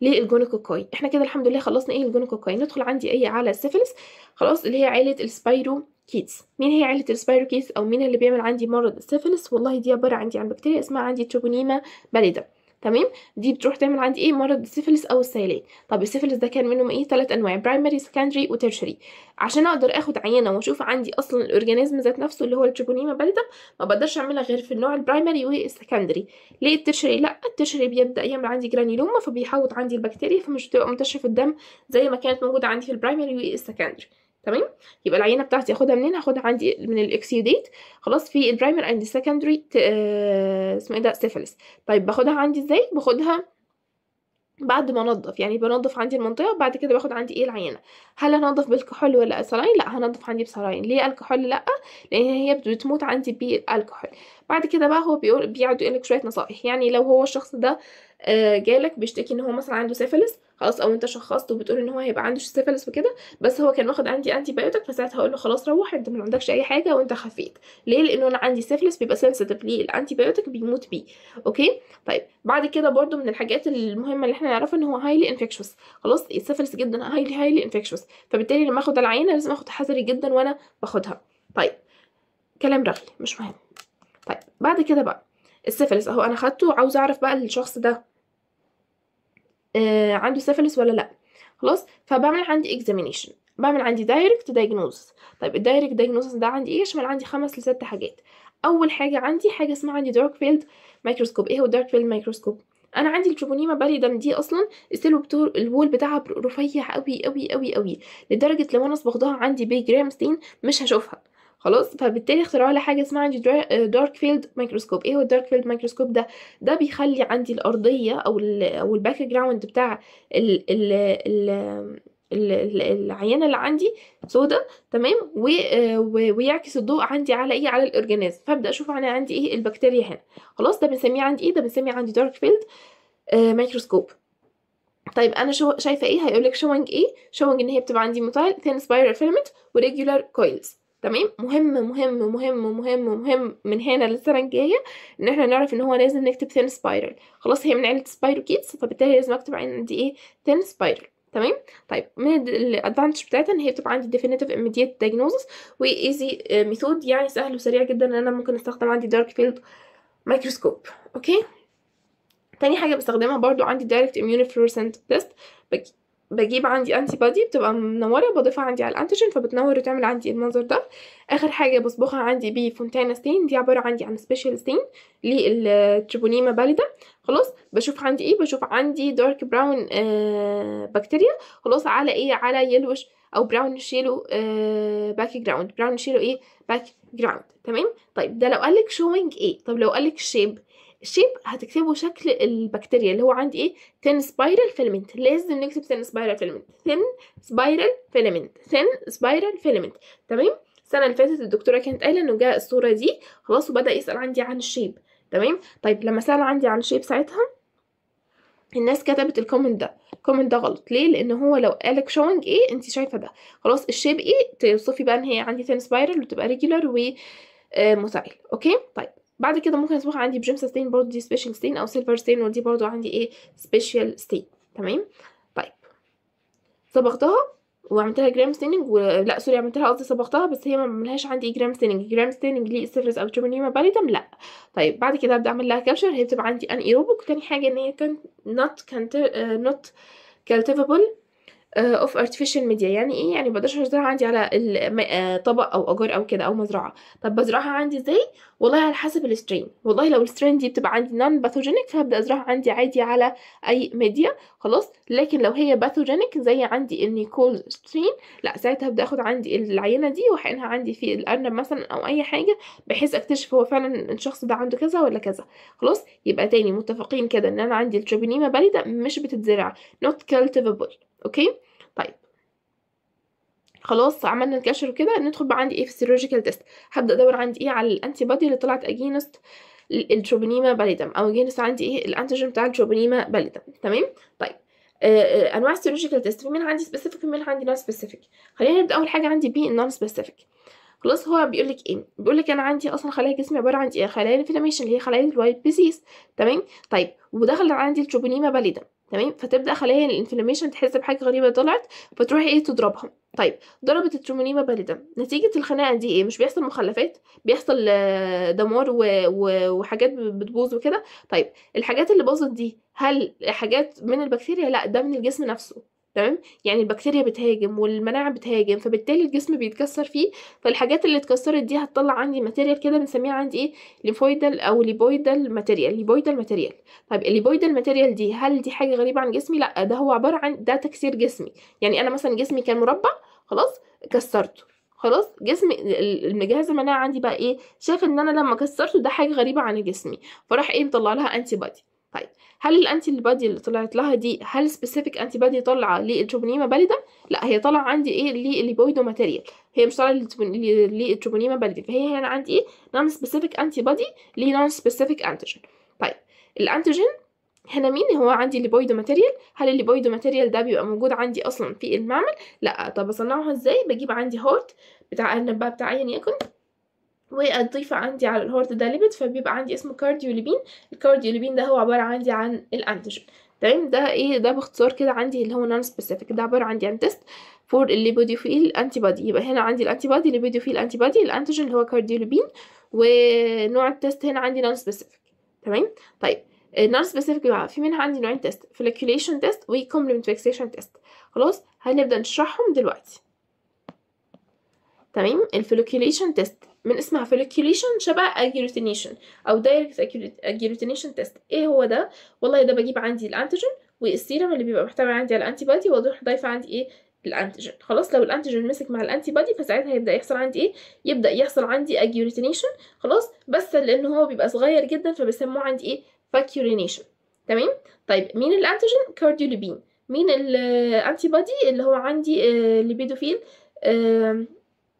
لل gonococci إحنا كده الحمد لله خلصنا إيه ال gonococci ندخل عندي إيه على السيفلس خلاص اللي هي عيلة ال spirochetes مين هي عيلة ال spirochetes أو مين اللي بيعمل عندي مرض السيفلس والله دي عبارة عندي عن بكتيريا اسمها عندي Treponema pallidum تمام؟ دي بتروح تعمل عندي إيه؟ مرض السيفلس أو السيلان طب السيفلس ده كان منهم إيه؟ ثلاث أنواع primary secondary و tertiary عشان أقدر آخد عينه وأشوف عندي أصلا ال organism ذات نفسه اللي هو ال Treponema pallidum ما بقدرش أعملها غير في النوع ال primary وال secondary ليه ال tertiary لأ ال tertiary بيبدأ يعمل عندي granuloma فبيحوط عندي البكتيريا فمش بتبقى منتشرة في الدم زي ما كانت موجودة عندي في ال primary وال secondary تمام؟ يبقى العينة بتاعتي اخدها منين؟ هاخدها عندي من ال exudate خلاص في ال primary and secondary اسمه إيه ده؟ سيفلس طيب باخدها عندي إزاي؟ باخدها بعد ما أنضف. يعني بنضف عندي المنطقة بعد كده باخد عندي إيه؟ العينة. هل هنضف بالكحول ولا saline لا هنضف عندي ب saline ليه الكحول لأ؟ لأن هي بتموت عندي بالكحول. بعد كده بقى هو بيقول بيقعد يقول لك شوية نصائح يعني لو هو الشخص ده آه، جالك بيشتكي إن هو مثلا عنده سيفلس خلاص أو أنت شخصت وبتقول إن هو هيبقى عنده سيفلس وكده بس هو كان واخد عندي antibiotic فساعتها هقول له خلاص روح أنت ما عندكش أي حاجة وأنت خفيت. ليه؟ لأنه أنا عندي سيفلس بيبقى sensitive ليه؟ ال antibiotic بيموت بيه. okay؟ طيب بعد كده برضو من الحاجات المهمة اللي إحنا نعرفها إن هو highly infectious خلاص السيفلس جدا highly highly infectious فبالتالي لما آخد العينة لازم آخد حذري جدا وأنا باخدها. طيب كلام رغي مش مهم. طيب بعد كده بقى السيفلس أهو أنا خدته وعاوزه أعرف بقى الشخص ده عنده سيفلس ولا لا. خلاص؟ فبعمل عندي examination بعمل عندي direct diagnosis طيب ال direct diagnosis ده عندي إيه؟ يشمل عندي خمس لست حاجات. أول حاجة عندي حاجة اسمها عندي dark field microscope إيه هو ال dark field microscope أنا عندي ال Treponema pallidum دي أصلا. ال cell بتور ال wall بتاعها رفيع قوي قوي قوي قوي لدرجة لو أنا صبغتها عندي ب Gram stain مش هشوفها. خلاص فبالتالي اخترعوا لي حاجة اسمها عندي dark field microscope إيه هو ال dark field microscope ده ده بيخلي عندي الأرضية أو ال أو ال background بتاع ال ال ال ال- العينه اللي عندي سودا تمام. و... ويعكس الضوء عندي على إيه؟ على ال organism فأبدأ أشوف أنا عندي إيه؟ البكتيريا هنا. خلاص ده بنسميه عندي إيه؟ ده بنسميه عندي dark field آه ميكروسكوب طيب أنا شو شايفة إيه؟ هيقول لك showing إيه؟ showing إن هي بتبقى عندي motile thin spiral filament و regular coils تمام؟ مهم مهم مهم مهم مهم من هنا للسنه الجاية إن إحنا نعرف إن هو لازم نكتب thin spiral خلاص هي من عيلة spirochetes فبالتالي لازم أكتب عندي إيه؟ thin spiral تمام؟ طيب من ال advantage بتاعتها إن هي بتبقى عندي definitive immediate diagnosis و easy method يعني سهل وسريع جدا إن أنا ممكن أستخدم عندي dark field microscope okay؟ تاني حاجة بستخدمها برضو عندي direct immune fluorescent test بجيب عندي antibody بتبقى منورة بضيفها عندي على ال antigen فبتنور وتعمل عندي المنظر ده. آخر حاجة بصبغها عندي ب Fontana stain دي عبارة عندي عن special stain لل Treponema pallidum خلاص بشوف عندي إيه؟ بشوف عندي dark brown آه بكتيريا خلاص على إيه؟ على yellowish أو brownish آه background brownish إيه؟ background تمام؟ طيب ده لو قالك showing إيه؟ طب لو قالك shape ال shape هتكتبوا شكل البكتيريا اللي هو عندي إيه؟ thin spiral filament لازم نكتب thin spiral filament thin spiral filament thin spiral filament تمام؟ السنة اللي فاتت الدكتورة كانت قايلة إنه جاء الصورة دي خلاص وبدأ يسأل عندي عن ال shape. تمام؟ طيب لما سأل عندي عن ال shape ساعتها الناس كتبت ال comment ده. ال comment ده غلط. ليه؟ لأن هو لو قالك showing إيه أنت شايفة ده. خلاص الشيب إيه؟ توصفي بقى إن هي عندي ثين سبايرال وتبقى ريجولار و مثايل أوكي؟ طيب. بعد كده ممكن اصبغ عندي بجيمس ستين برضو دي سبيشال ستين أو سيلفر ستين ودي برضو عندي إيه سبيشال ستين تمام؟ طيب. صبغتها وعملت لها جرام ستيننج و... لا سوري عملت لها قصدي صبغتها بس هي ما عملهاش عندي جرام ستيننج جرام ستيننج ليه؟ سيفرس أو تروبونيما باليدم لا. طيب بعد كده ابدا أعمل لها كابشر هي بتبقى عندي ان ايروبيك وتاني حاجة إن هي كان نوت كانت نوت cultivable on artificial media يعني إيه؟ يعني بقدرش ازرعها عندي على طبق أو أجار أو كده أو مزرعة. طب بزرعها عندي إزاي؟ والله على حسب ال strain والله لو ال strain دي بتبقى عندي non pathogenic فهبدأ أزرعها عندي عادي على أي ميديا خلاص؟ لكن لو هي pathogenic زي عندي ال Nichols strain لا ساعتها هبدأ آخد عندي العينة دي وأحقنها عندي في الارنب مثلا أو أي حاجة بحيث أكتشف هو فعلا الشخص ده عنده كذا ولا كذا. خلاص؟ يبقى تاني متفقين كده إن أنا عندي ال Treponema pallidum مش بتتزرع not cultivable. okay؟ طيب خلاص عملنا الكشف وكده ندخل بقى عندي إيه في ال serological test. هبدأ أدور عندي إيه على ال antibody اللي طلعت against ال Treponema pallidum أو against عندي إيه ال antigen بتاع ال Treponema pallidum تمام؟ طيب. آه أنواع ال serological test في منها عندي specific وفي منها عندي non specific خلينا نبدأ أول حاجة عندي بال non specific خلاص هو بيقول لك إيه؟ بيقول لك أنا عندي أصلا خلايا جسمي عبارة عن إيه؟ خلايا ال inflammation اللي هي خلايا الوايت بيسيس تمام؟ طيب. ودخل عندي ال Treponema pallidum تمام؟ فتبدأ خلايا ال inflammation تحس بحاجة غريبة طلعت فتروح إيه تضربها. طيب ضربت ال Treponema pallidum نتيجة الخناقة دي إيه؟ مش بيحصل مخلفات؟ بيحصل دمار و... و... وحاجات بتبوظ وكده؟ طيب الحاجات اللي باظت دي هل حاجات من البكتيريا؟ لأ ده من الجسم نفسه. تمام؟ يعني البكتيريا بتهاجم والمناعة بتهاجم فبالتالي الجسم بيتكسر فيه فالحاجات اللي اتكسرت دي هتطلع عندي material كده بنسميها عندي إيه؟ lipoidal أو lipoidal material lipoidal material طيب ال lipoidal material دي هل دي حاجة غريبة عن جسمي؟ لأ ده هو عبارة عن ده تكسير جسمي. يعني أنا مثلا جسمي كان مربع خلاص كسرته. خلاص جسمي الجهاز المناعي عندي بقى إيه؟ شاف إن أنا لما كسرته ده حاجة غريبة عن جسمي. فراح إيه مطلع لها antibody طيب هل ال antibody اللي طلعت لها دي هل specific antibody طالعة لل Treponema pallidum لا هي طالعة عندي إيه؟ لل lipoidal material. هي مش طالعة لل Treponema pallidum فهي هنا عندي إيه؟ non specific antibody ل non specific antigen طيب ال antigen هنا مين هو عندي ال lipoidal material؟ هل ال lipoidal material ده بيبقى موجود عندي أصلا في المعمل؟ لا. طب اصنعها إزاي؟ بجيب عندي heart بتاع ارنب بقى بتاع ايا يكن واضيف عندي على ال heart ده lipid فبيبقى عندي اسمه cardiolipin. ال cardiolipin ده هو عبارة عندي عن ال antigen. تمام؟ ده إيه؟ ده باختصار كده عندي اللي هو non specific ده عبارة عندي عن test for ال lipoidophil antibody يبقى هنا عندي ال antibody ال lipoidophil antibody ال antigen اللي هو cardiolipin ونوع ال test هنا عندي non specific تمام؟ طيب. ال non specific بقى في منها عندي نوعين test flocculation test و complement fixation test خلاص هنبدأ نشرحهم دلوقتي. تمام؟ ال flocculation test من اسمها flocculation شبه agglutination أو direct agglutination test إيه هو ده؟ والله ده بجيب عندي ال antigen وال serum اللي بيبقى محتوي عندي على ال antibody وأروح ضايفة عندي إيه؟ ال antigen خلاص لو ال antigen مسك مع ال antibody فساعتها هيبدأ يحصل عندي إيه؟ يبدأ يحصل عندي agglutination خلاص بس لأن هو بيبقى صغير جدا فبيسموه عندي إيه؟ flocculation تمام؟ طيب مين ال antigen؟ cardiolipin مين ال antibody اللي هو عندي آه lipoidophil آه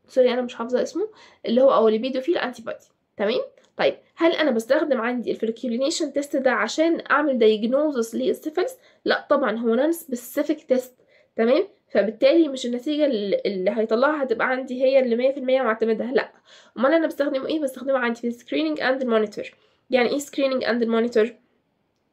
sorry أنا مش حافظة اسمه. اللي هو أو lipoidophil antibody تمام؟ طيب هل أنا بستخدم عندي ال flocculation test ده عشان أعمل diagnosis لل syphilis لا طبعا هو non specific test تمام؟ فبالتالي مش النتيجة اللي هيطلعها هتبقى عندي هي اللي مية في المية معتمدها لا. أمال أنا بستخدمه إيه؟ بستخدمه عندي في ال screening and monitor يعني إيه screening and monitor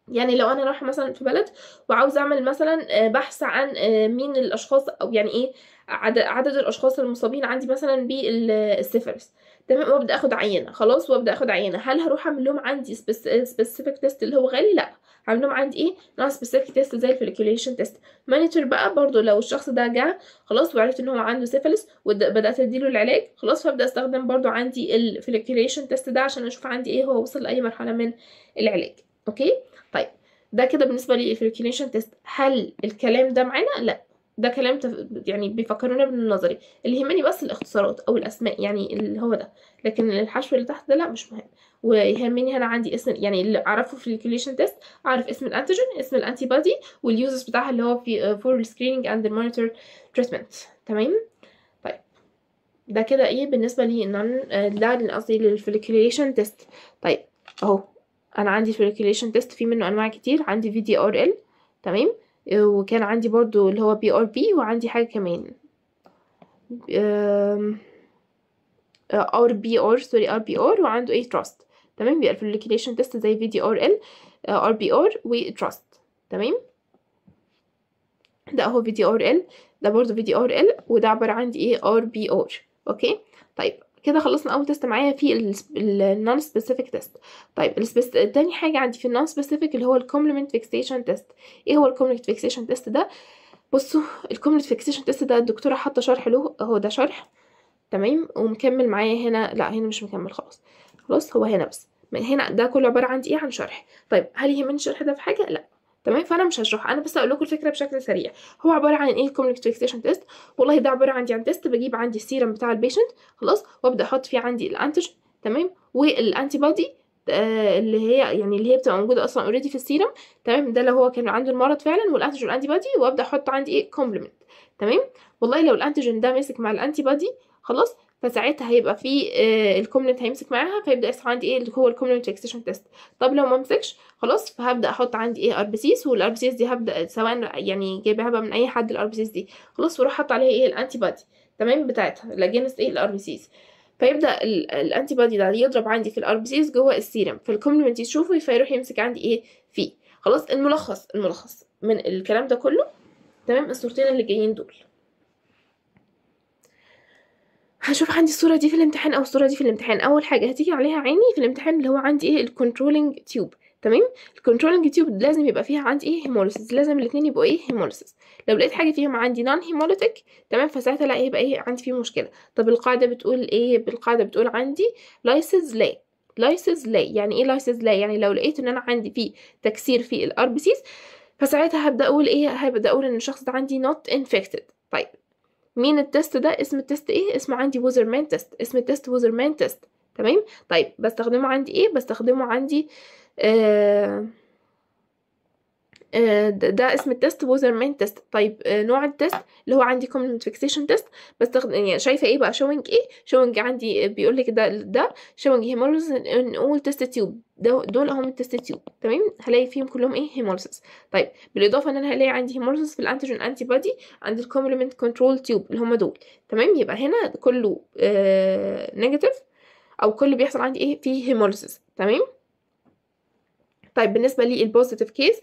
يعني لو أنا رايحة مثلا في بلد وعاوز أعمل مثلا آه، بحث عن آه، مين الأشخاص أو يعني إيه عدد, الأشخاص المصابين عندي مثلا بالسيفلس تمام؟ وابدأ آخد عينة. خلاص؟ وابدأ آخد عينة. هل هروح أعمل لهم عندي specific test اللي هو غالي؟ لأ. هعمل لهم عندي إيه؟ non specific test زي ال flocculation test monitor بقى برضو لو الشخص ده جه خلاص وعرفت إن هو عنده سيفلس وبدات أديله العلاج خلاص فأبدأ أستخدم برضو عندي ال flocculation test ده عشان أشوف عندي إيه هو وصل لأي مرحلة من العلاج. أوكي؟ طيب. ده كده بالنسبة لل flocculation test هل الكلام ده معانا؟ لأ. ده كلام تف... يعني بيفكرونا بالنظري اللي يهمني بس الاختصارات أو الأسماء يعني اللي هو ده. لكن الحشو اللي تحت ده لا مش مهم. ويهمني هنا عندي اسم يعني اللي أعرفه في ال flocculation test أعرف اسم ال antigen اسم ال antibody وال uses بتاعها اللي هو في for screening and monitor treatment تمام؟ طيب. ده كده إيه بالنسبة لي ان ده قصدي لل flocculation test طيب. أهو. أنا عندي flocculation test في منه أنواع كتير. عندي VDRL تمام؟ وكان عندي برضو اللي هو بي RPP وعندي حاجة كمان. آر بي آر سوري آر بي آر وعنده إيه؟ TRUST. تمام؟ بيبقى ال flocculation test زي VDRL آر بي آر وتراست. تمام؟ ده اهو في دي ار ال ده برضو VDRL وده عبارة عن إيه RPR. okay؟ طيب كده خلصنا أول test معايا في ال non-specific test طيب. تاني حاجة عندي في ال non-specific اللي هو ال complement fixation test إيه هو ال complement fixation test ده؟ بصوا ال complement fixation test ده الدكتورة حاطة شرح له اهو ده شرح. تمام؟ ومكمل معايا هنا. لا هنا مش مكمل خلاص خلاص هو هنا بس. من هنا ده كله عبارة عن إيه؟ عن شرح. طيب هل يهمني الشرح ده في حاجة؟ لا. تمام؟ فأنا مش هشرح. أنا بس أقول لكم الفكرة بشكل سريع. هو عبارة عن إيه؟ ال complement fixation test والله ده عبارة عندي عن test بجيب عندي السيرم بتاع ال patient خلاص؟ وأبدأ أحط فيه عندي ال antigen تمام؟ وال antibody آه اللي هي يعني اللي هي بتبقى موجودة أصلا already في السيرم تمام؟ ده لو هو كان عنده المرض فعلا وال antigen وال antibody وأبدأ أحط عندي إيه؟ complement تمام؟ والله لو ال antigen ده ماسك مع ال antibody خلاص؟ فساعتها هيبقى في آه ال complement هيمسك معاها فيبدأ يحصل عندي إيه اللي هو ال complement fixation test طب لو ما مسكش خلاص فهبدأ أحط عندي إيه RBCs وال RBCs دي هبدأ سواء يعني جايبها بقى من أي حد ال RBCs دي. خلاص وأروح أحط عليها إيه ال antibody تمام؟ بتاعتها ال against إيه ال RBCs فيبدأ ال antibody ده يضرب عندي في ال RBCs جوه السيرم فال complement يشوفه فيروح يمسك عندي إيه فيه. خلاص الملخص الملخص من الكلام ده كله. تمام؟ الصورتين اللي جايين دول. هشوف عندي الصورة دي في الامتحان أو الصورة دي في الامتحان. أول حاجة هتيجي عليها عيني في الامتحان اللي هو عندي إيه؟ ال controlling tube تمام؟ ال controlling tube لازم يبقى فيها عندي إيه؟ hemolysis لازم الاتنين يبقوا إيه؟ hemolysis لو لقيت حاجة فيهم عندي non-hemolytic تمام؟ فساعتها لا يبقى إيه؟ عندي فيه مشكلة. طب القاعدة بتقول إيه؟ بالقاعدة بتقول عندي lysis لا. lysis لا. يعني إيه lysis لا؟ يعني لو لقيت إن أنا عندي فيه تكسير في ال RBCs فساعتها هبدأ أقول إيه؟ هبدأ أقول إن الشخص ده عندي not infected. طيب. مين ال test ده؟ اسم ال test إيه؟ اسمه عندي Wassermann test اسم ال test Wassermann test تمام؟ طيب بستخدمه عندي إيه؟ بستخدمه عندي آه ده اسم ال test Wassermann test طيب آه نوع ال test اللي هو عندي complement fixation test بستخدم يعني شايفة إيه بقى؟ showing إيه showing عندي بيقول لك ده ده showing hemolysis in all test tube دول هم ال test tube تمام؟ هلاقي فيهم كلهم إيه؟ hemolysis طيب بالإضافة إن أنا هلاقي عندي hemolysis في ال antigen antibody and ال complement control tube اللي هم دول. تمام؟ يبقى هنا كله آه negative أو كله بيحصل عندي إيه؟ فيه hemolysis تمام؟ طيب بالنسبة لل positive case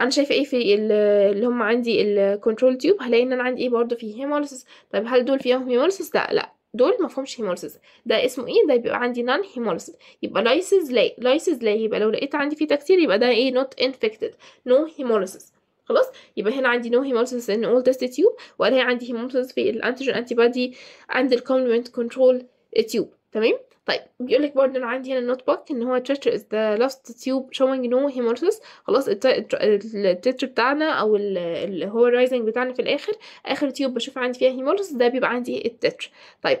أنا شايفة إيه في اللي هم عندي ال control tube هلاقي إن أنا عندي إيه برضو فيه hemolysis طيب هل دول فيهم hemolysis لا لا. دول ما فيهمش hemolysis ده اسمه إيه؟ ده بيبقى عندي non-hemolysis يبقى lysis لا lysis لا. يبقى لو لقيت عندي فيه تكسير يبقى ده إيه؟ not infected no hemolysis خلاص؟ يبقى هنا عندي no hemolysis in all test tube ولا عندي hemolysis في ال antigen antibody and ال complement control tube تمام؟ طيب بيقول لك برضه أنا عندي هنا ال notebook إن هو titer is the last tube showing no hemolysis خلاص ال titer بتاعنا أو اللي هو ال rising بتاعنا في الآخر. آخر tube بشوف عندي فيها hemolysis ده بيبقى عندي ال titer. طيب.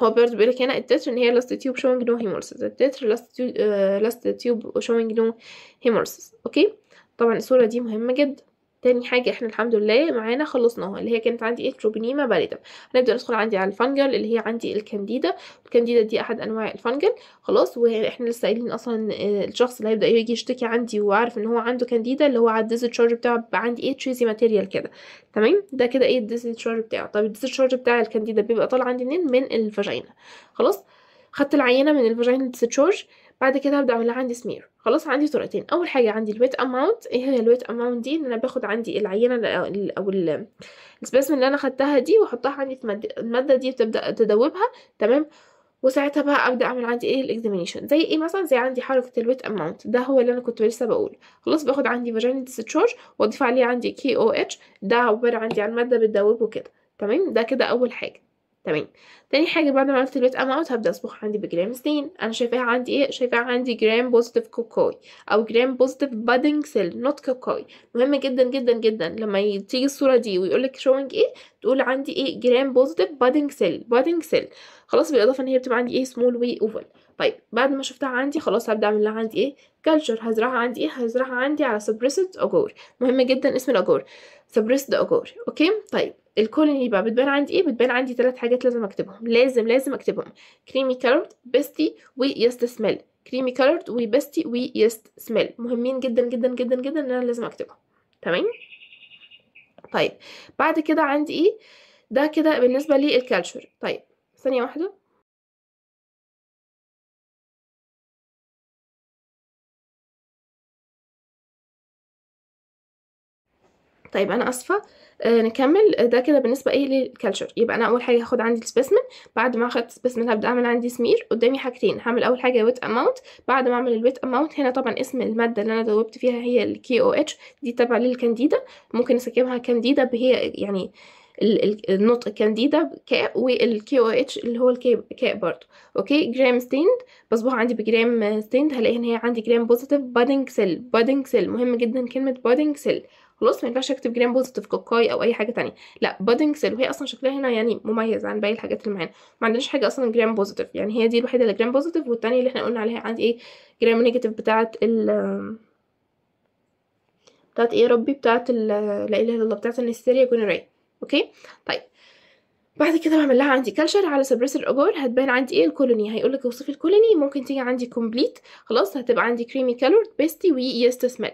هو برضه بيقول لك هنا ال titer إن هي last tube showing no hemolysis ال titer last last tube showing no hemolysis okay؟ طبعا الصورة دي مهمة جدا. تاني حاجة إحنا الحمد لله معانا خلصناها اللي هي كانت عندي Treponema pallidum هنبدأ ندخل عندي على ال fungal اللي هي عندي الكانديدا. الكانديدا دي أحد أنواع ال fungal خلاص وإحنا لسه قايلين أصلا آه، الشخص اللي هيبدأ يجي يشتكي عندي وعارف إن هو عنده كانديدا اللي هو على ال discharge بتاعه بيبقى عندي إيه cheesy material كده. تمام؟ ده كده إيه ال discharge بتاعه. طيب ال discharge بتاع الكانديدا بيبقى طالع عندي منين؟ من ال vagina. خلاص؟ خدت العينة من ال vagina discharge بعد كده هبدأ اعمل عندي سمير. خلاص عندي طريقتين. أول حاجة عندي ال wet mount. إيه هي ال wet mount دي؟ إن أنا باخد عندي العينة ال- أو ال- ال specimen اللي أنا خدتها دي وأحطها عندي في المادة دي بتبدا تدوبها. تمام؟ وساعتها بقى أبدأ أعمل عندي إيه؟ ال examination زي إيه مثلا؟ زي عندي حركة ال wet mount. ده هو اللي أنا كنت لسه بقول خلاص باخد عندي vagina discharge وأضيف عليه عندي KOH ده عبارة عندي عن مادة بتدوبه كده. تمام؟ ده كده أول حاجة. تمام. تاني حاجة بعد ما عملت ال wet mount هبدأ اصبغ عندي ب Gram stain أنا شايفاها عندي إيه؟ شايفاها عندي Gram positive cocci أو Gram positive budding cell not cocci مهم جدا جدا جدا لما تيجي الصورة دي ويقولك showing إيه؟ تقول عندي إيه؟ Gram positive budding cell budding cell خلاص بالإضافة إن هي بتبقى عندي إيه؟ small و oval طيب بعد ما شفتها عندي خلاص هبدأ أعمل لها عندي إيه؟ culture هزرعها عندي إيه؟ هزرعها عندي على Sabouraud agar. مهم جدا اسم ال agar. Sabouraud's agar. Okay؟ طيب ال colony بقى بتبان عندي إيه؟ بتبان عندي ثلاث حاجات لازم أكتبهم. لازم لازم أكتبهم. creamy colored pasty و yeast smell creamy colored و pasty و yeast smell مهمين جدا جدا جدا جدا إن أنا لازم أكتبهم. تمام؟ طيب بعد كده عندي إيه؟ ده كده بالنسبة لل culture طيب ثانية واحدة. طيب أنا آسفة. آه نكمل. آه، ده كده بالنسبة إيه لل culture. يبقى أنا أول حاجة هاخد عندي ال specimen. بعد ما أخدت السبيسمن هبدأ أعمل عندي سمير. قدامي حاجتين. هعمل أول حاجة wet mount بعد ما أعمل ال wet mount هنا طبعا اسم المادة اللي أنا دوبت فيها هي ال KOH دي تابعه للكانديدا. ممكن نسميها كانديدا هي يعني ال- ال- النطق كانديدا كاء وال KOH اللي هو الكاء كاء برضه. Okay؟ Gram stained بصبغ عندي ب Gram stained هلاقي إن هي عندي Gram positive budding cell budding cell مهم جدا كلمة budding cell خلاص ما ينفعش أكتب Gram positive cocci أو أي حاجة تانية. لا budding cell وهي أصلا شكلها هنا يعني مميز عن باقي الحاجات اللي معانا. ما عندناش حاجة أصلا Gram positive يعني هي دي الوحيدة اللي Gram positive والتانية اللي إحنا قلنا عليها عندي إيه Gram negative بتاعه ال بتاعه إيه يا ربي؟ بتاعه ال لا إله إلا الله بتاعه ال Neisseria gonorrhoeae okay؟ طيب. بعد كده بعمل لها عندي culture على Sabouraud's agar هتبان عندي إيه؟ ال colony. هيقول لك اوصفي ال colony ممكن تيجي عندي complete خلاص هتبقى عندي creamy colored pasty و yeast smell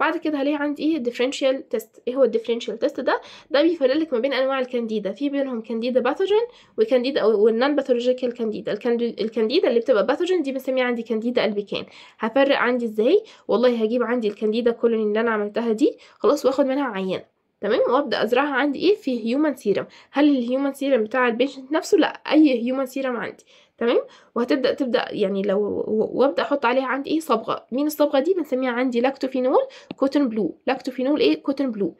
بعد كده هلاقي عندي إيه differential test إيه هو ال differential test ده؟ ده بيفرق لك ما بين انواع الكانديدا. في بينهم Candida pathogen و Candida وال non-pathological Candida ال Candi- ال Candida اللي بتبقى pathogen دي بنسميها عندي Candida albicans هفرق عندي إزاي؟ والله هجيب عندي ال Candida colony اللي أنا عملتها دي خلاص واخد منها عينه تمام؟ وأبدأ أزرعها عندي إيه؟ في human serum هل ال human serum بتاع ال patient نفسه؟ لأ أي human serum عندي. تمام؟ وهتبدأ تبدأ يعني لو وأبدأ أحط عليها عندي إيه؟ صبغة. مين الصبغة دي؟ بنسميها عندي lactophenol cotton blue lactophenol إيه؟ cotton blue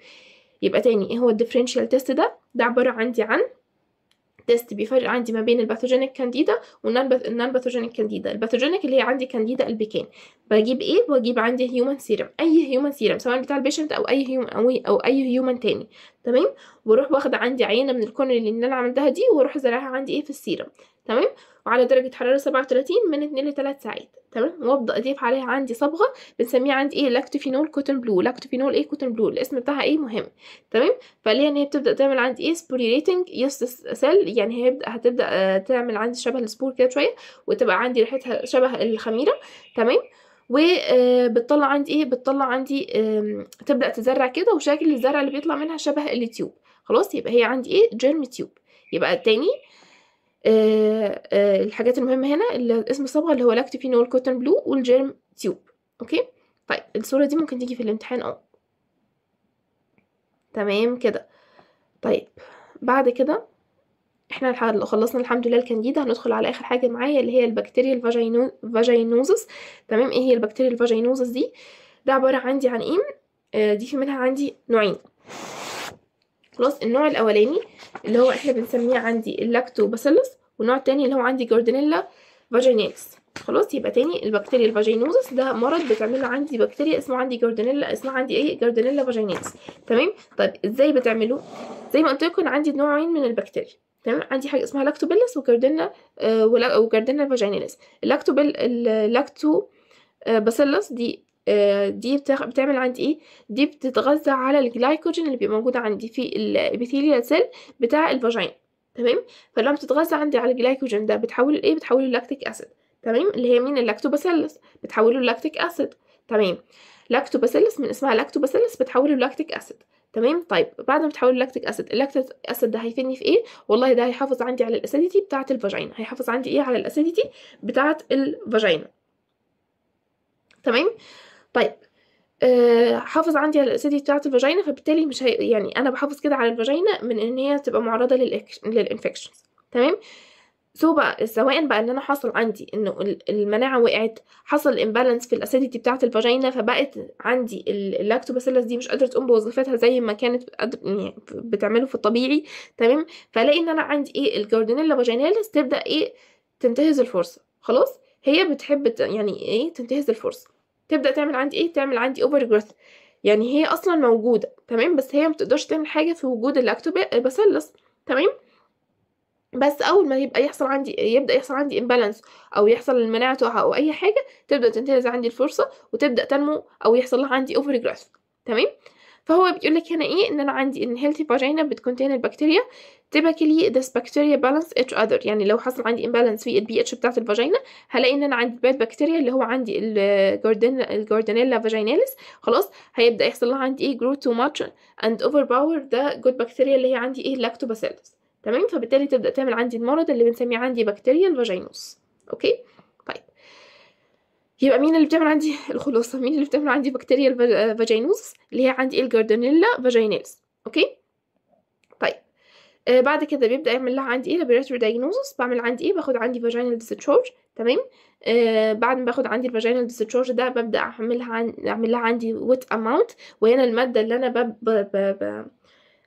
يبقى تاني إيه هو ال differential test ده؟ ده عبارة عندي عن test بيفرق عندي ما بين ال pathogenic Candida وال non-pathogenic Candida ال pathogenic اللي هي عندي Candida albicans بجيب إيه بجيب عندي human serum أي human serum سواء بتاع ال patient أو أي human أو, أو أي human تاني. تمام؟ وأروح واخدة عندي عينة من ال colony اللي أنا عملتها دي وأروح زرعها عندي إيه في السيرم. تمام؟ وعلى درجة حرارة 37 من 2 ل 3 ساعات تمام؟ وابدأ أضيف عليها عندي صبغة بنسميها عندي إيه؟ lactophenol cotton blue. lactophenol إيه؟ cotton blue. الاسم بتاعها إيه؟ مهم تمام؟ فليه؟ ان هي بتبدأ تعمل عندي إيه؟ sporulating yeast cell. يعني هي هتبدأ آه، تعمل عندي شبه ال spore كده شوية وتبقى عندي ريحتها شبه الخميرة تمام؟ وبتطلع عندي إيه؟ بتطلع عندي تبدأ تزرع كده وشكل الزرع اللي بيطلع منها شبه ال tube خلاص؟ يبقى هي عندي إيه؟ germ tube يبقى آه آه الحاجات المهمة هنا اسم الصبغة اللي هو lactophenol cotton blue وال germ tube. Okay؟ طيب الصورة دي ممكن تيجي في الامتحان آه. تمام كده. طيب بعد كده إحنا خلصنا الحمد لله الكانديدا هندخل على آخر حاجة معايا اللي هي ال bacterial vagino... vaginosis. تمام؟ إيه هي ال bacterial vaginosis دي؟ ده عبارة عندي عن إيه؟ آه دي في منها عندي نوعين. خلاص النوع الأولاني اللي هو إحنا بنسميه عندي ال Lactobacillus والنوع التاني اللي هو عندي Gardnerella vaginalis خلاص يبقى تاني ال bacterial vaginosis. ده مرض بتعمله عندي بكتيريا اسمه عندي Gardnerella اسمها عندي إيه؟ Gardnerella vaginalis تمام؟ طيب إزاي بتعملوه زي ما قلت لكم عندي نوعين من البكتيريا. تمام؟ عندي حاجة اسمها Lactobacillus و Gardnerella آه و Gardnerella vaginalis ال Lactobacill- ال Lacto آه، bacillus دي آه، دي بتعمل عندي إيه؟ دي بتتغذى على الجلايكوجين اللي بيبقى موجود عندي في ال epithelial cell بتاع ال vagina تمام؟ فلما بتتغذى عندي على الجلايكوجين ده بتحول إيه بتحول ال lactic acid. تمام؟ اللي هي مين؟ ال Lactobacillus بتحوله ال lactic acid. تمام؟ Lactobacillus من اسمها Lactobacillus بتحوله ال lactic acid. تمام؟ طيب بعد ما بتحول ال lactic acid ال lactic acid ده هيفيدني في إيه؟ والله ده هيحافظ عندي على ال acidity بتاعة ال vagina. هيحافظ عندي إيه؟ على ال acidity بتاعة ال vagina. تمام؟ طيب حافظ عندي على ال acidity بتاعة ال vagina فبالتالي مش هي يعني أنا بحافظ كده على ال vagina من إن هي تبقى معرضة لل infections تمام؟ سو بقى سواء بقى إن أنا حصل عندي إنه ال- المناعة وقعت حصل imbalance في ال acidity بتاعة ال vagina فبقت عندي ال- ال Lactobacillus دي مش قادرة تقوم بوظيفتها زي ما كانت يعني بتعمله في الطبيعي. تمام؟ فلاقي إن أنا عندي إيه ال Gardnerella vaginalis تبدأ إيه تنتهز الفرصة. خلاص؟ هي بتحب يعني إيه تنتهز الفرصة. تبدأ تعمل عندي إيه؟ تعمل عندي overgrowth يعني هي أصلا موجودة تمام؟ بس هي ما بتقدرش تعمل حاجة في وجود ال Lactobacillus تمام؟ بس أول ما يبقى يحصل عندي يبدأ يحصل عندي imbalance أو يحصل المناعة تقع أو أي حاجة تبدأ تنتهز عندي الفرصة وتبدأ تنمو أو يحصل لها عندي overgrowth تمام؟ فهو بيقول لك هنا إيه؟ إن أنا عندي an healthy vagina بت contain البكتيريا. Typically this bacteria balance each other. يعني لو حصل عندي imbalance في البي اتش بتاعت ال vagina هلاقي إن أنا عندي bad bacteria اللي هو عندي ال Gardner- ال Gardnerella vaginalis خلاص هيبدأ يحصل لها عندي إيه grow too much and overpower the good bacteria اللي هي عندي إيه lactobacillus. تمام؟ فبالتالي تبدأ تعمل عندي المرض اللي بنسميه عندي bacterial vaginosis okay؟ طيب. يبقى مين اللي بتعمل عندي الخلاصة؟ مين اللي بتعمل عندي bacterial vaginosis اللي هي عندي ال Gardnerella vaginalis okay؟ آه بعد كده بيبدأ يعمل لها عندي إيه laboratory diagnosis بعمل عندي إيه؟ باخد عندي vaginal discharge تمام؟ آه بعد ما باخد عندي ال vaginal discharge ده ببدأ اعملها عن... أعمل لها عندي wet mount وهنا المادة اللي أنا ب... ب... ب... ب...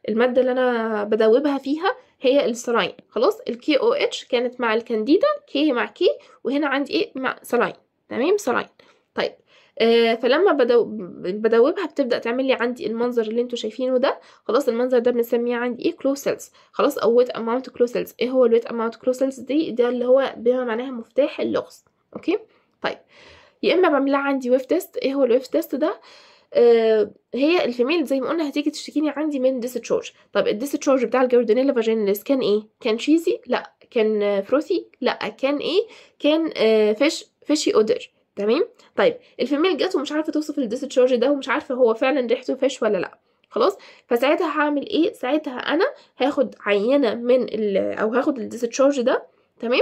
المادة اللي أنا بدوبها فيها هي ال saline خلاص؟ ال KOH كانت مع الكانديدا كي مع كي وهنا عندي إيه؟ مع saline تمام؟ saline طيب آه فلما بدو... بدوبها بتبدأ تعمل لي عندي المنظر اللي أنتوا شايفينه ده. خلاص المنظر ده بنسميه عندي إيه؟ clue cells خلاص أو wet mount clue cells إيه هو ال wet mount clue cells دي ده اللي هو بما معناها مفتاح اللغز. okay؟ طيب. يا إما بعمل لها عندي whiff test إيه هو ال whiff test ده؟ آه هي ال female زي ما قلنا هتيجي تشتكيني عندي من discharge طب ال discharge بتاع ال Gardnerella vaginalis كان إيه؟ كان cheesy لا. كان frothy لا. كان إيه؟ كان آه fish fishy odor تمام؟ طيب ال female جت ومش عارفة توصف ال discharge ده ومش عارفة هو فعلا ريحته fish ولا لأ. خلاص؟ فساعتها هعمل إيه؟ ساعتها أنا هاخد عينة من أو هاخد ال discharge ده تمام؟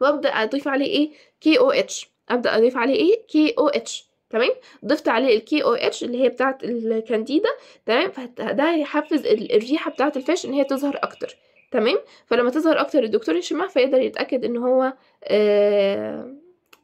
وأبدأ أضيف عليه إيه؟ KOH. أبدأ أضيف عليه إيه؟ KOH تمام؟ ضفت عليه ال KOH اللي هي بتاعه الكانديدا تمام؟ فده هيحفز الريحة بتاعه ال fish إن هي تظهر أكتر تمام؟ فلما تظهر أكتر الدكتور يشمها فيقدر يتأكد إن هو آه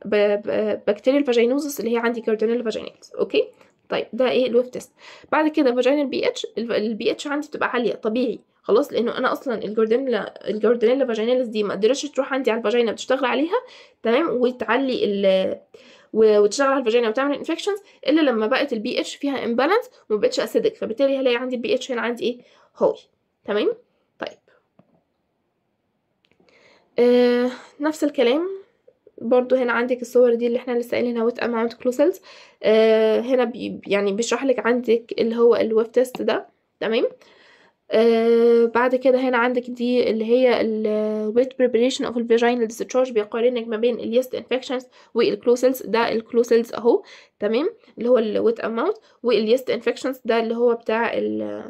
bacterial vaginosis اللي هي عندي Gardnerella vaginalis okay؟ طيب ده إيه؟ ال whiff test. بعد كده vaginal pH ال pH عندي بتبقى عالية طبيعي. خلاص لأنه أنا أصلا ال Gardnerella ال Gardnerella vaginalis دي ما قدرتش تروح عندي على ال vagina بتشتغل عليها تمام؟ وتعلي ال وتشتغل على ال vagina وتعمل infections إلا لما بقت البي اتش فيها imbalance وما بقتش acidic فبالتالي هلاقي عندي البي اتش هنا عندي إيه؟ high تمام؟ طيب. آه نفس الكلام. برضو هنا عندك الصور دي اللي إحنا لسه قايلينها wet mount clue cells هنا بي يعني بيشرح لك عندك اللي هو ال whiff test ده تمام؟ آه بعد كده هنا عندك دي اللي هي ال wet preparation of vaginal discharge. بيقارنك ما بين ال yeast infections والكلوسلز ده الكلوسلز اهو تمام؟ اللي هو ال wet mount وال yeast infections. ده اللي هو بتاع ال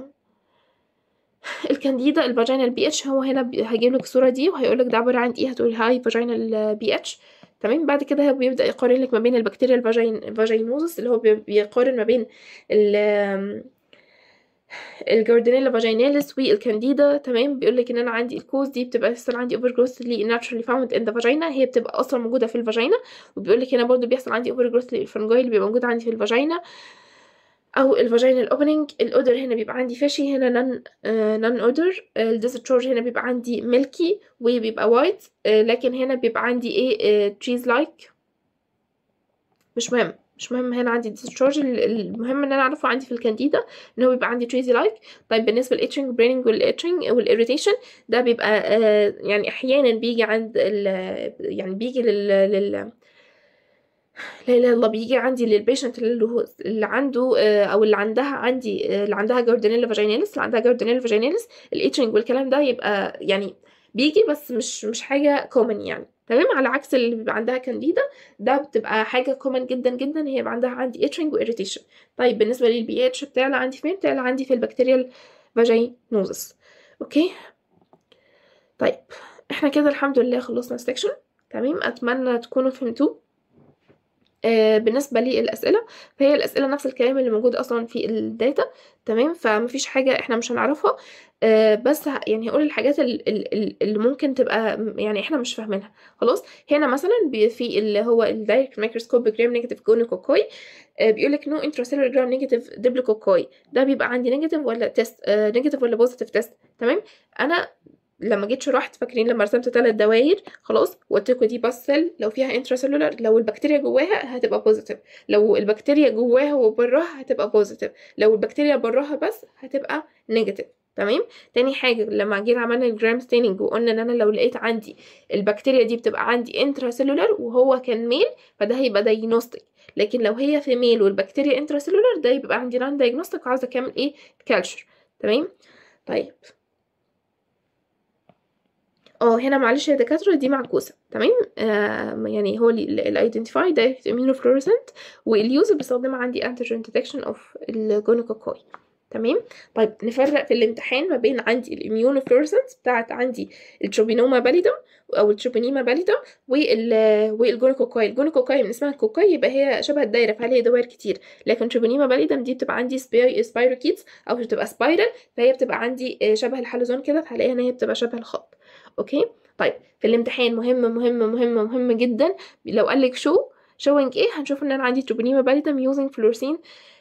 ال Candida ال vaginal pH هو هنا هيجيب لك الصورة دي وهيقول لك ده عبارة عن إيه هتقول high vaginal pH تمام؟ بعد كده هو بيبدأ يقارن لك ما بين ال bacterial vagin- vaginosis اللي هو بيقارن ما بين ال ال Gardnerella vaginalis وال Candida تمام؟ بيقول لك إن أنا عندي ال cause دي بتبقى يحصل عندي overgrowth لي naturally found in the vagina هي بتبقى أصلا موجودة في ال vagina. وبيقول لك هنا برضو بيحصل عندي overgrowth لل fungi اللي بيبقى موجود عندي في ال vagina. أو ال vaginal opening ال odor هنا بيبقى عندي fishy هنا non non odor ال discharge هنا بيبقى عندي milky وبيبقى white لكن هنا بيبقى عندي إيه؟ cheese like مش مهم. مش مهم هنا عندي discharge المهم إن أنا أعرفه عندي في الكانديدا إن هو بيبقى عندي cheesy like طيب بالنسبة لل itching burning وال itching وال irritation ده بيبقى آه يعني أحيانا بيجي عند يعني بيجي لل, لل لا إله إلا الله بيجي عندي لل patient اللي هو اللي عنده آه، أو اللي عندها عندي آه، اللي عندها Gardnerella vaginalis اللي عندها Gardnerella vaginalis ال itching والكلام ده يبقى يعني بيجي بس مش مش حاجة common يعني. تمام؟ على عكس اللي بيبقى عندها كانديدا ده بتبقى حاجة common جدا جدا هي يبقى عندها عندي itching و irritation طيب بالنسبة للبي اتش بتعلى عندي فين؟ بتعلى عندي في ال bacterial vaginosis okay؟ طيب إحنا كده الحمد لله خلصنا ال section تمام؟ أتمنى تكونوا فهمتوه بالنسبة للاسئله فهي الأسئلة نفس الكلام اللي موجود أصلا في ال data تمام؟ فمفيش حاجة إحنا مش هنعرفها. آه، بس يعني هقول الحاجات ال- ال- ال- اللي ممكن تبقى يعني إحنا مش فاهمينها. خلاص؟ هنا مثلا في اللي هو ال direct microscope gram negative gonococci بيقول لك no intracellular gram negative diplococci ده بيبقى عندي negative ولا test negative ولا positive test تمام؟ أنا لما جيت شرحت فاكرين لما رسمت ثلاث دواير خلاص وقلت لكم دي pus cell لو فيها intracellular لو البكتيريا جواها هتبقى positive لو البكتيريا جواها وبراها هتبقى positive لو البكتيريا براها بس هتبقى negative تمام؟ تاني حاجة لما جينا عملنا ال gram staining وقلنا إن أنا لو لقيت عندي البكتيريا دي بتبقى عندي intracellular وهو كان male فده هيبقى diagnostic لكن لو هي female والبكتيريا intracellular ده يبقى عندي non diagnostic وعاوزه أكمل إيه؟ culture تمام؟ طيب. آه هنا معلش يا دكاترة دي معكوسة تمام؟ آه يعني هو ال identify direct immunofluorescent وال use بستخدمها عندي antigen detection of ال gonococci تمام؟ طيب نفرق في الامتحان ما بين عندي ال immunofluorescence بتاعت عندي ال Treponema pallidum أو ال Treponema pallidum وال وال gonococci ال gonococci من اسمها cocci يبقى هي شبه الدايرة فعليها دوائر كتير؟ لكن Treponema pallidum دي بتبقى عندي spi... spirochetes أو بتبقى spiral فهي بتبقى عندي آه، شبه الحلزون كده فهلاقيها إن هي بتبقى شبه الخط. okay؟ طيب في الامتحان مهم مهم مهم مهم جدا. لو قال لك show؟ showing إيه؟ هنشوف إن أنا عندي Treponema pallidum using fluorescein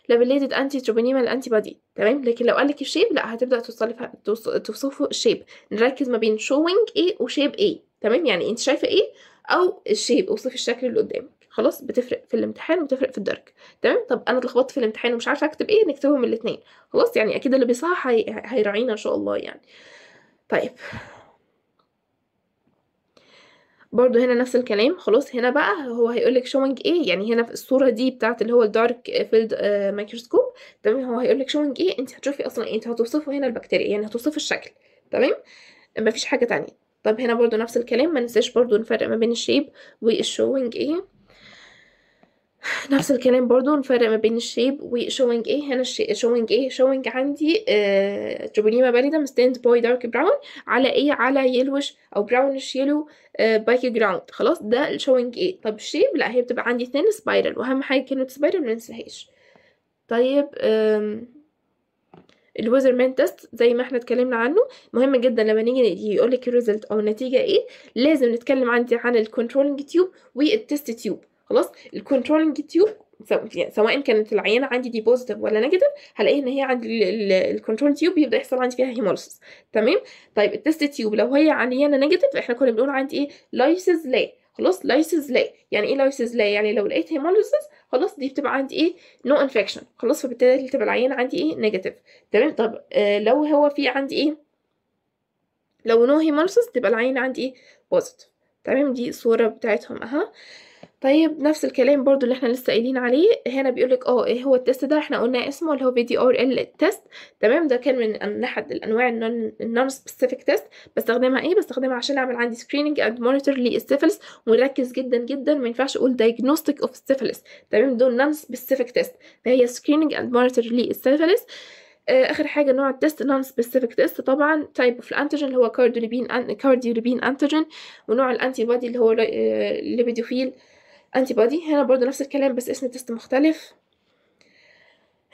labeled anti Treponema ال antibody تمام؟ لكن لو قال لك ال shape لا هتبدأ توصفي توصفوا ال shape نركز ما بين showing إيه و shape إيه تمام؟ يعني أنت شايفة إيه؟ أو ال shape أوصفي الشكل اللي قدامك. خلاص؟ بتفرق في الامتحان وبتفرق في الدرج تمام؟ طب أنا اتلخبطت في الامتحان ومش عارفة أكتب إيه نكتبهم الاثنين خلاص؟ يعني أكيد اللي بيصحح هي... هيراعينا إن شاء الله يعني. طيب. برضو هنا نفس الكلام خلاص هنا بقى هو هيقول لك showing إيه يعني هنا في الصورة دي بتاعت اللي هو ال dark field microscope تمام؟ هو هيقول لك showing إيه انت هتشوفي أصلا إيه؟ انت هتوصفه هنا البكتيريا يعني هتوصفي الشكل تمام؟ مفيش حاجة تانية. طب هنا برضو نفس الكلام ما ننساش برضو نفرق ما بين ال shape وال showing إيه. نفس الكلام برضو نفرق ما بين ال shape و showing إيه هنا showing إيه showing عندي آه Treponema pallidum stained by dark brown على إيه على yellowish أو brownish yellow آه background خلاص ده ال showing إيه طب ال shape؟ لا هي بتبقى عندي thin spiral وأهم حاجة كلمة spiral ما ننساهاش. طيب ال Wassermann test زي ما إحنا اتكلمنا عنه. مهم جدا لما نيجي يقول لك ال result أو النتيجه إيه لازم نتكلم عندي عن ال controlling tube وال test tube خلاص؟ ال controlling tube سواء كانت العينة عندي دي positive ولا negative هلاقي إن هي عندي ال control tube بيبدأ يحصل عندي فيها hemolysis تمام؟ طيب ال test tube لو هي عينه negative إحنا كنا بنقول عندي إيه؟ lysis لا. خلاص؟ lysis لا. يعني إيه lysis لا؟ يعني لو لقيت hemolysis خلاص دي بتبقى عندي إيه؟ No infection خلاص؟ فبالتالي تبقى العينة عندي إيه؟ negative تمام؟ طب آه لو هو في عندي إيه؟ لو no hemolysis تبقى العينة عندي إيه؟ positive تمام؟ دي الصورة بتاعتهم. أها. طيب نفس الكلام برضو اللي إحنا لسه قايلين عليه. هنا بيقولك آه إيه هو ال test ده؟ إحنا قلنا اسمه اللي هو VDRL test تمام؟ ده كان من أحد الأنواع ال non-specific test بستخدمها إيه؟ بستخدمها عشان أعمل عندي screening and monitor لل syphilis ونركز جدا جدا ما ينفعش أقول diagnostic of syphilis تمام؟ دول non-specific test فهي screening and monitor لل syphilis آخر حاجة نوع ال test non-specific test طبعا type of ال antigen اللي هو cardiolipin cardiolipin antigen ونوع ال antibody اللي هو lipidophil antibody هنا برضو نفس الكلام بس اسم ال test مختلف.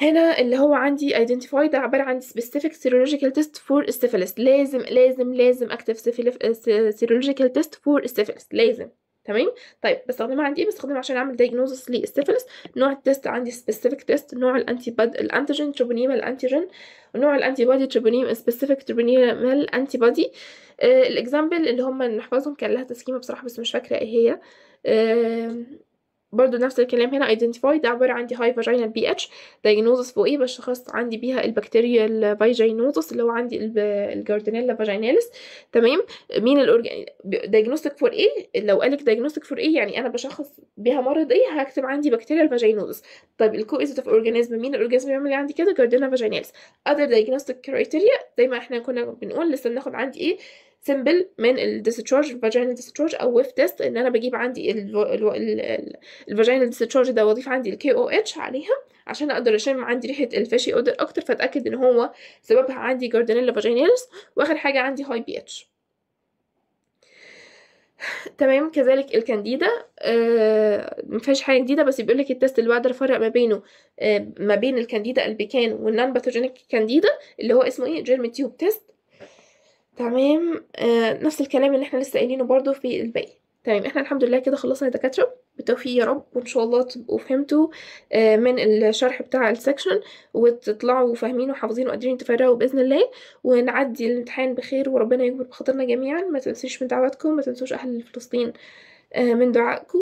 هنا اللي هو عندي identify ده عبارة عن specific serological test for syphilis. لازم لازم لازم اكتب serological test for syphilis. لازم. تمام؟ طيب بستخدمها عندي إيه؟ بستخدمها عشان أعمل diagnosis للسيفلس نوع ال test عندي specific test نوع ال antibod ال antigen treponema ال antigen ونوع ال antibody treponema specific treponema ال antibody ال example اللي هم نحفظهم كان لها تسكيمه بصراحة بس مش فاكرة إيه هي. برضو نفس الكلام هنا identify ده عبارة عن high vaginal pH diagnostic for إيه بشخص عندي بيها ال bacterial vaginosis اللي هو عندي ال Gardnerella vaginalis تمام؟ مين ال organ diagnostic for إيه لو قالك diagnostic for إيه يعني أنا بشخص بيها مرض إيه هكتب عندي bacterial vaginosis طيب ال causative organism مين ال organism اللي بيعمل عندي كده؟ Gardnerella vaginalis other diagnostic criteria زي ما إحنا كنا بنقول لسه بناخد عندي إيه sample من ال discharge ال vaginal discharge أو whiff test إن أنا بجيب عندي ال vaginal discharge ده واضيف عندي ال KOH عليها عشان أقدر أشم عندي ريحة ال fishy odor أكتر فأتأكد إن هو سببها عندي Gardnerella vaginalis وآخر حاجة عندي هاي بي اتش تمام كذلك الكانديدا آه مفيهاش حاجة جديدة بس بيقول لك ال test اللي بقدر افرق ما بينه آه ما بين ال Candida albicans وال non-pathogenic Candida اللي هو اسمه إيه؟ germ tube test تمام؟ آه نفس الكلام اللي إحنا لسه قايلينه برضو في الباقي. تمام إحنا الحمد لله كده خلصنا يا دكاترة. بالتوفيق يا رب وإن شاء الله تبقوا فهمتوا آه من الشرح بتاع السكشن وتطلعوا فاهمين وحافظين وقادرين تفرقوا بإذن الله. ونعدي الامتحان بخير وربنا يكبر بخاطرنا جميعا. ما تنسوش من دعواتكم ما تنسوش أهل فلسطين آه من دعائكم.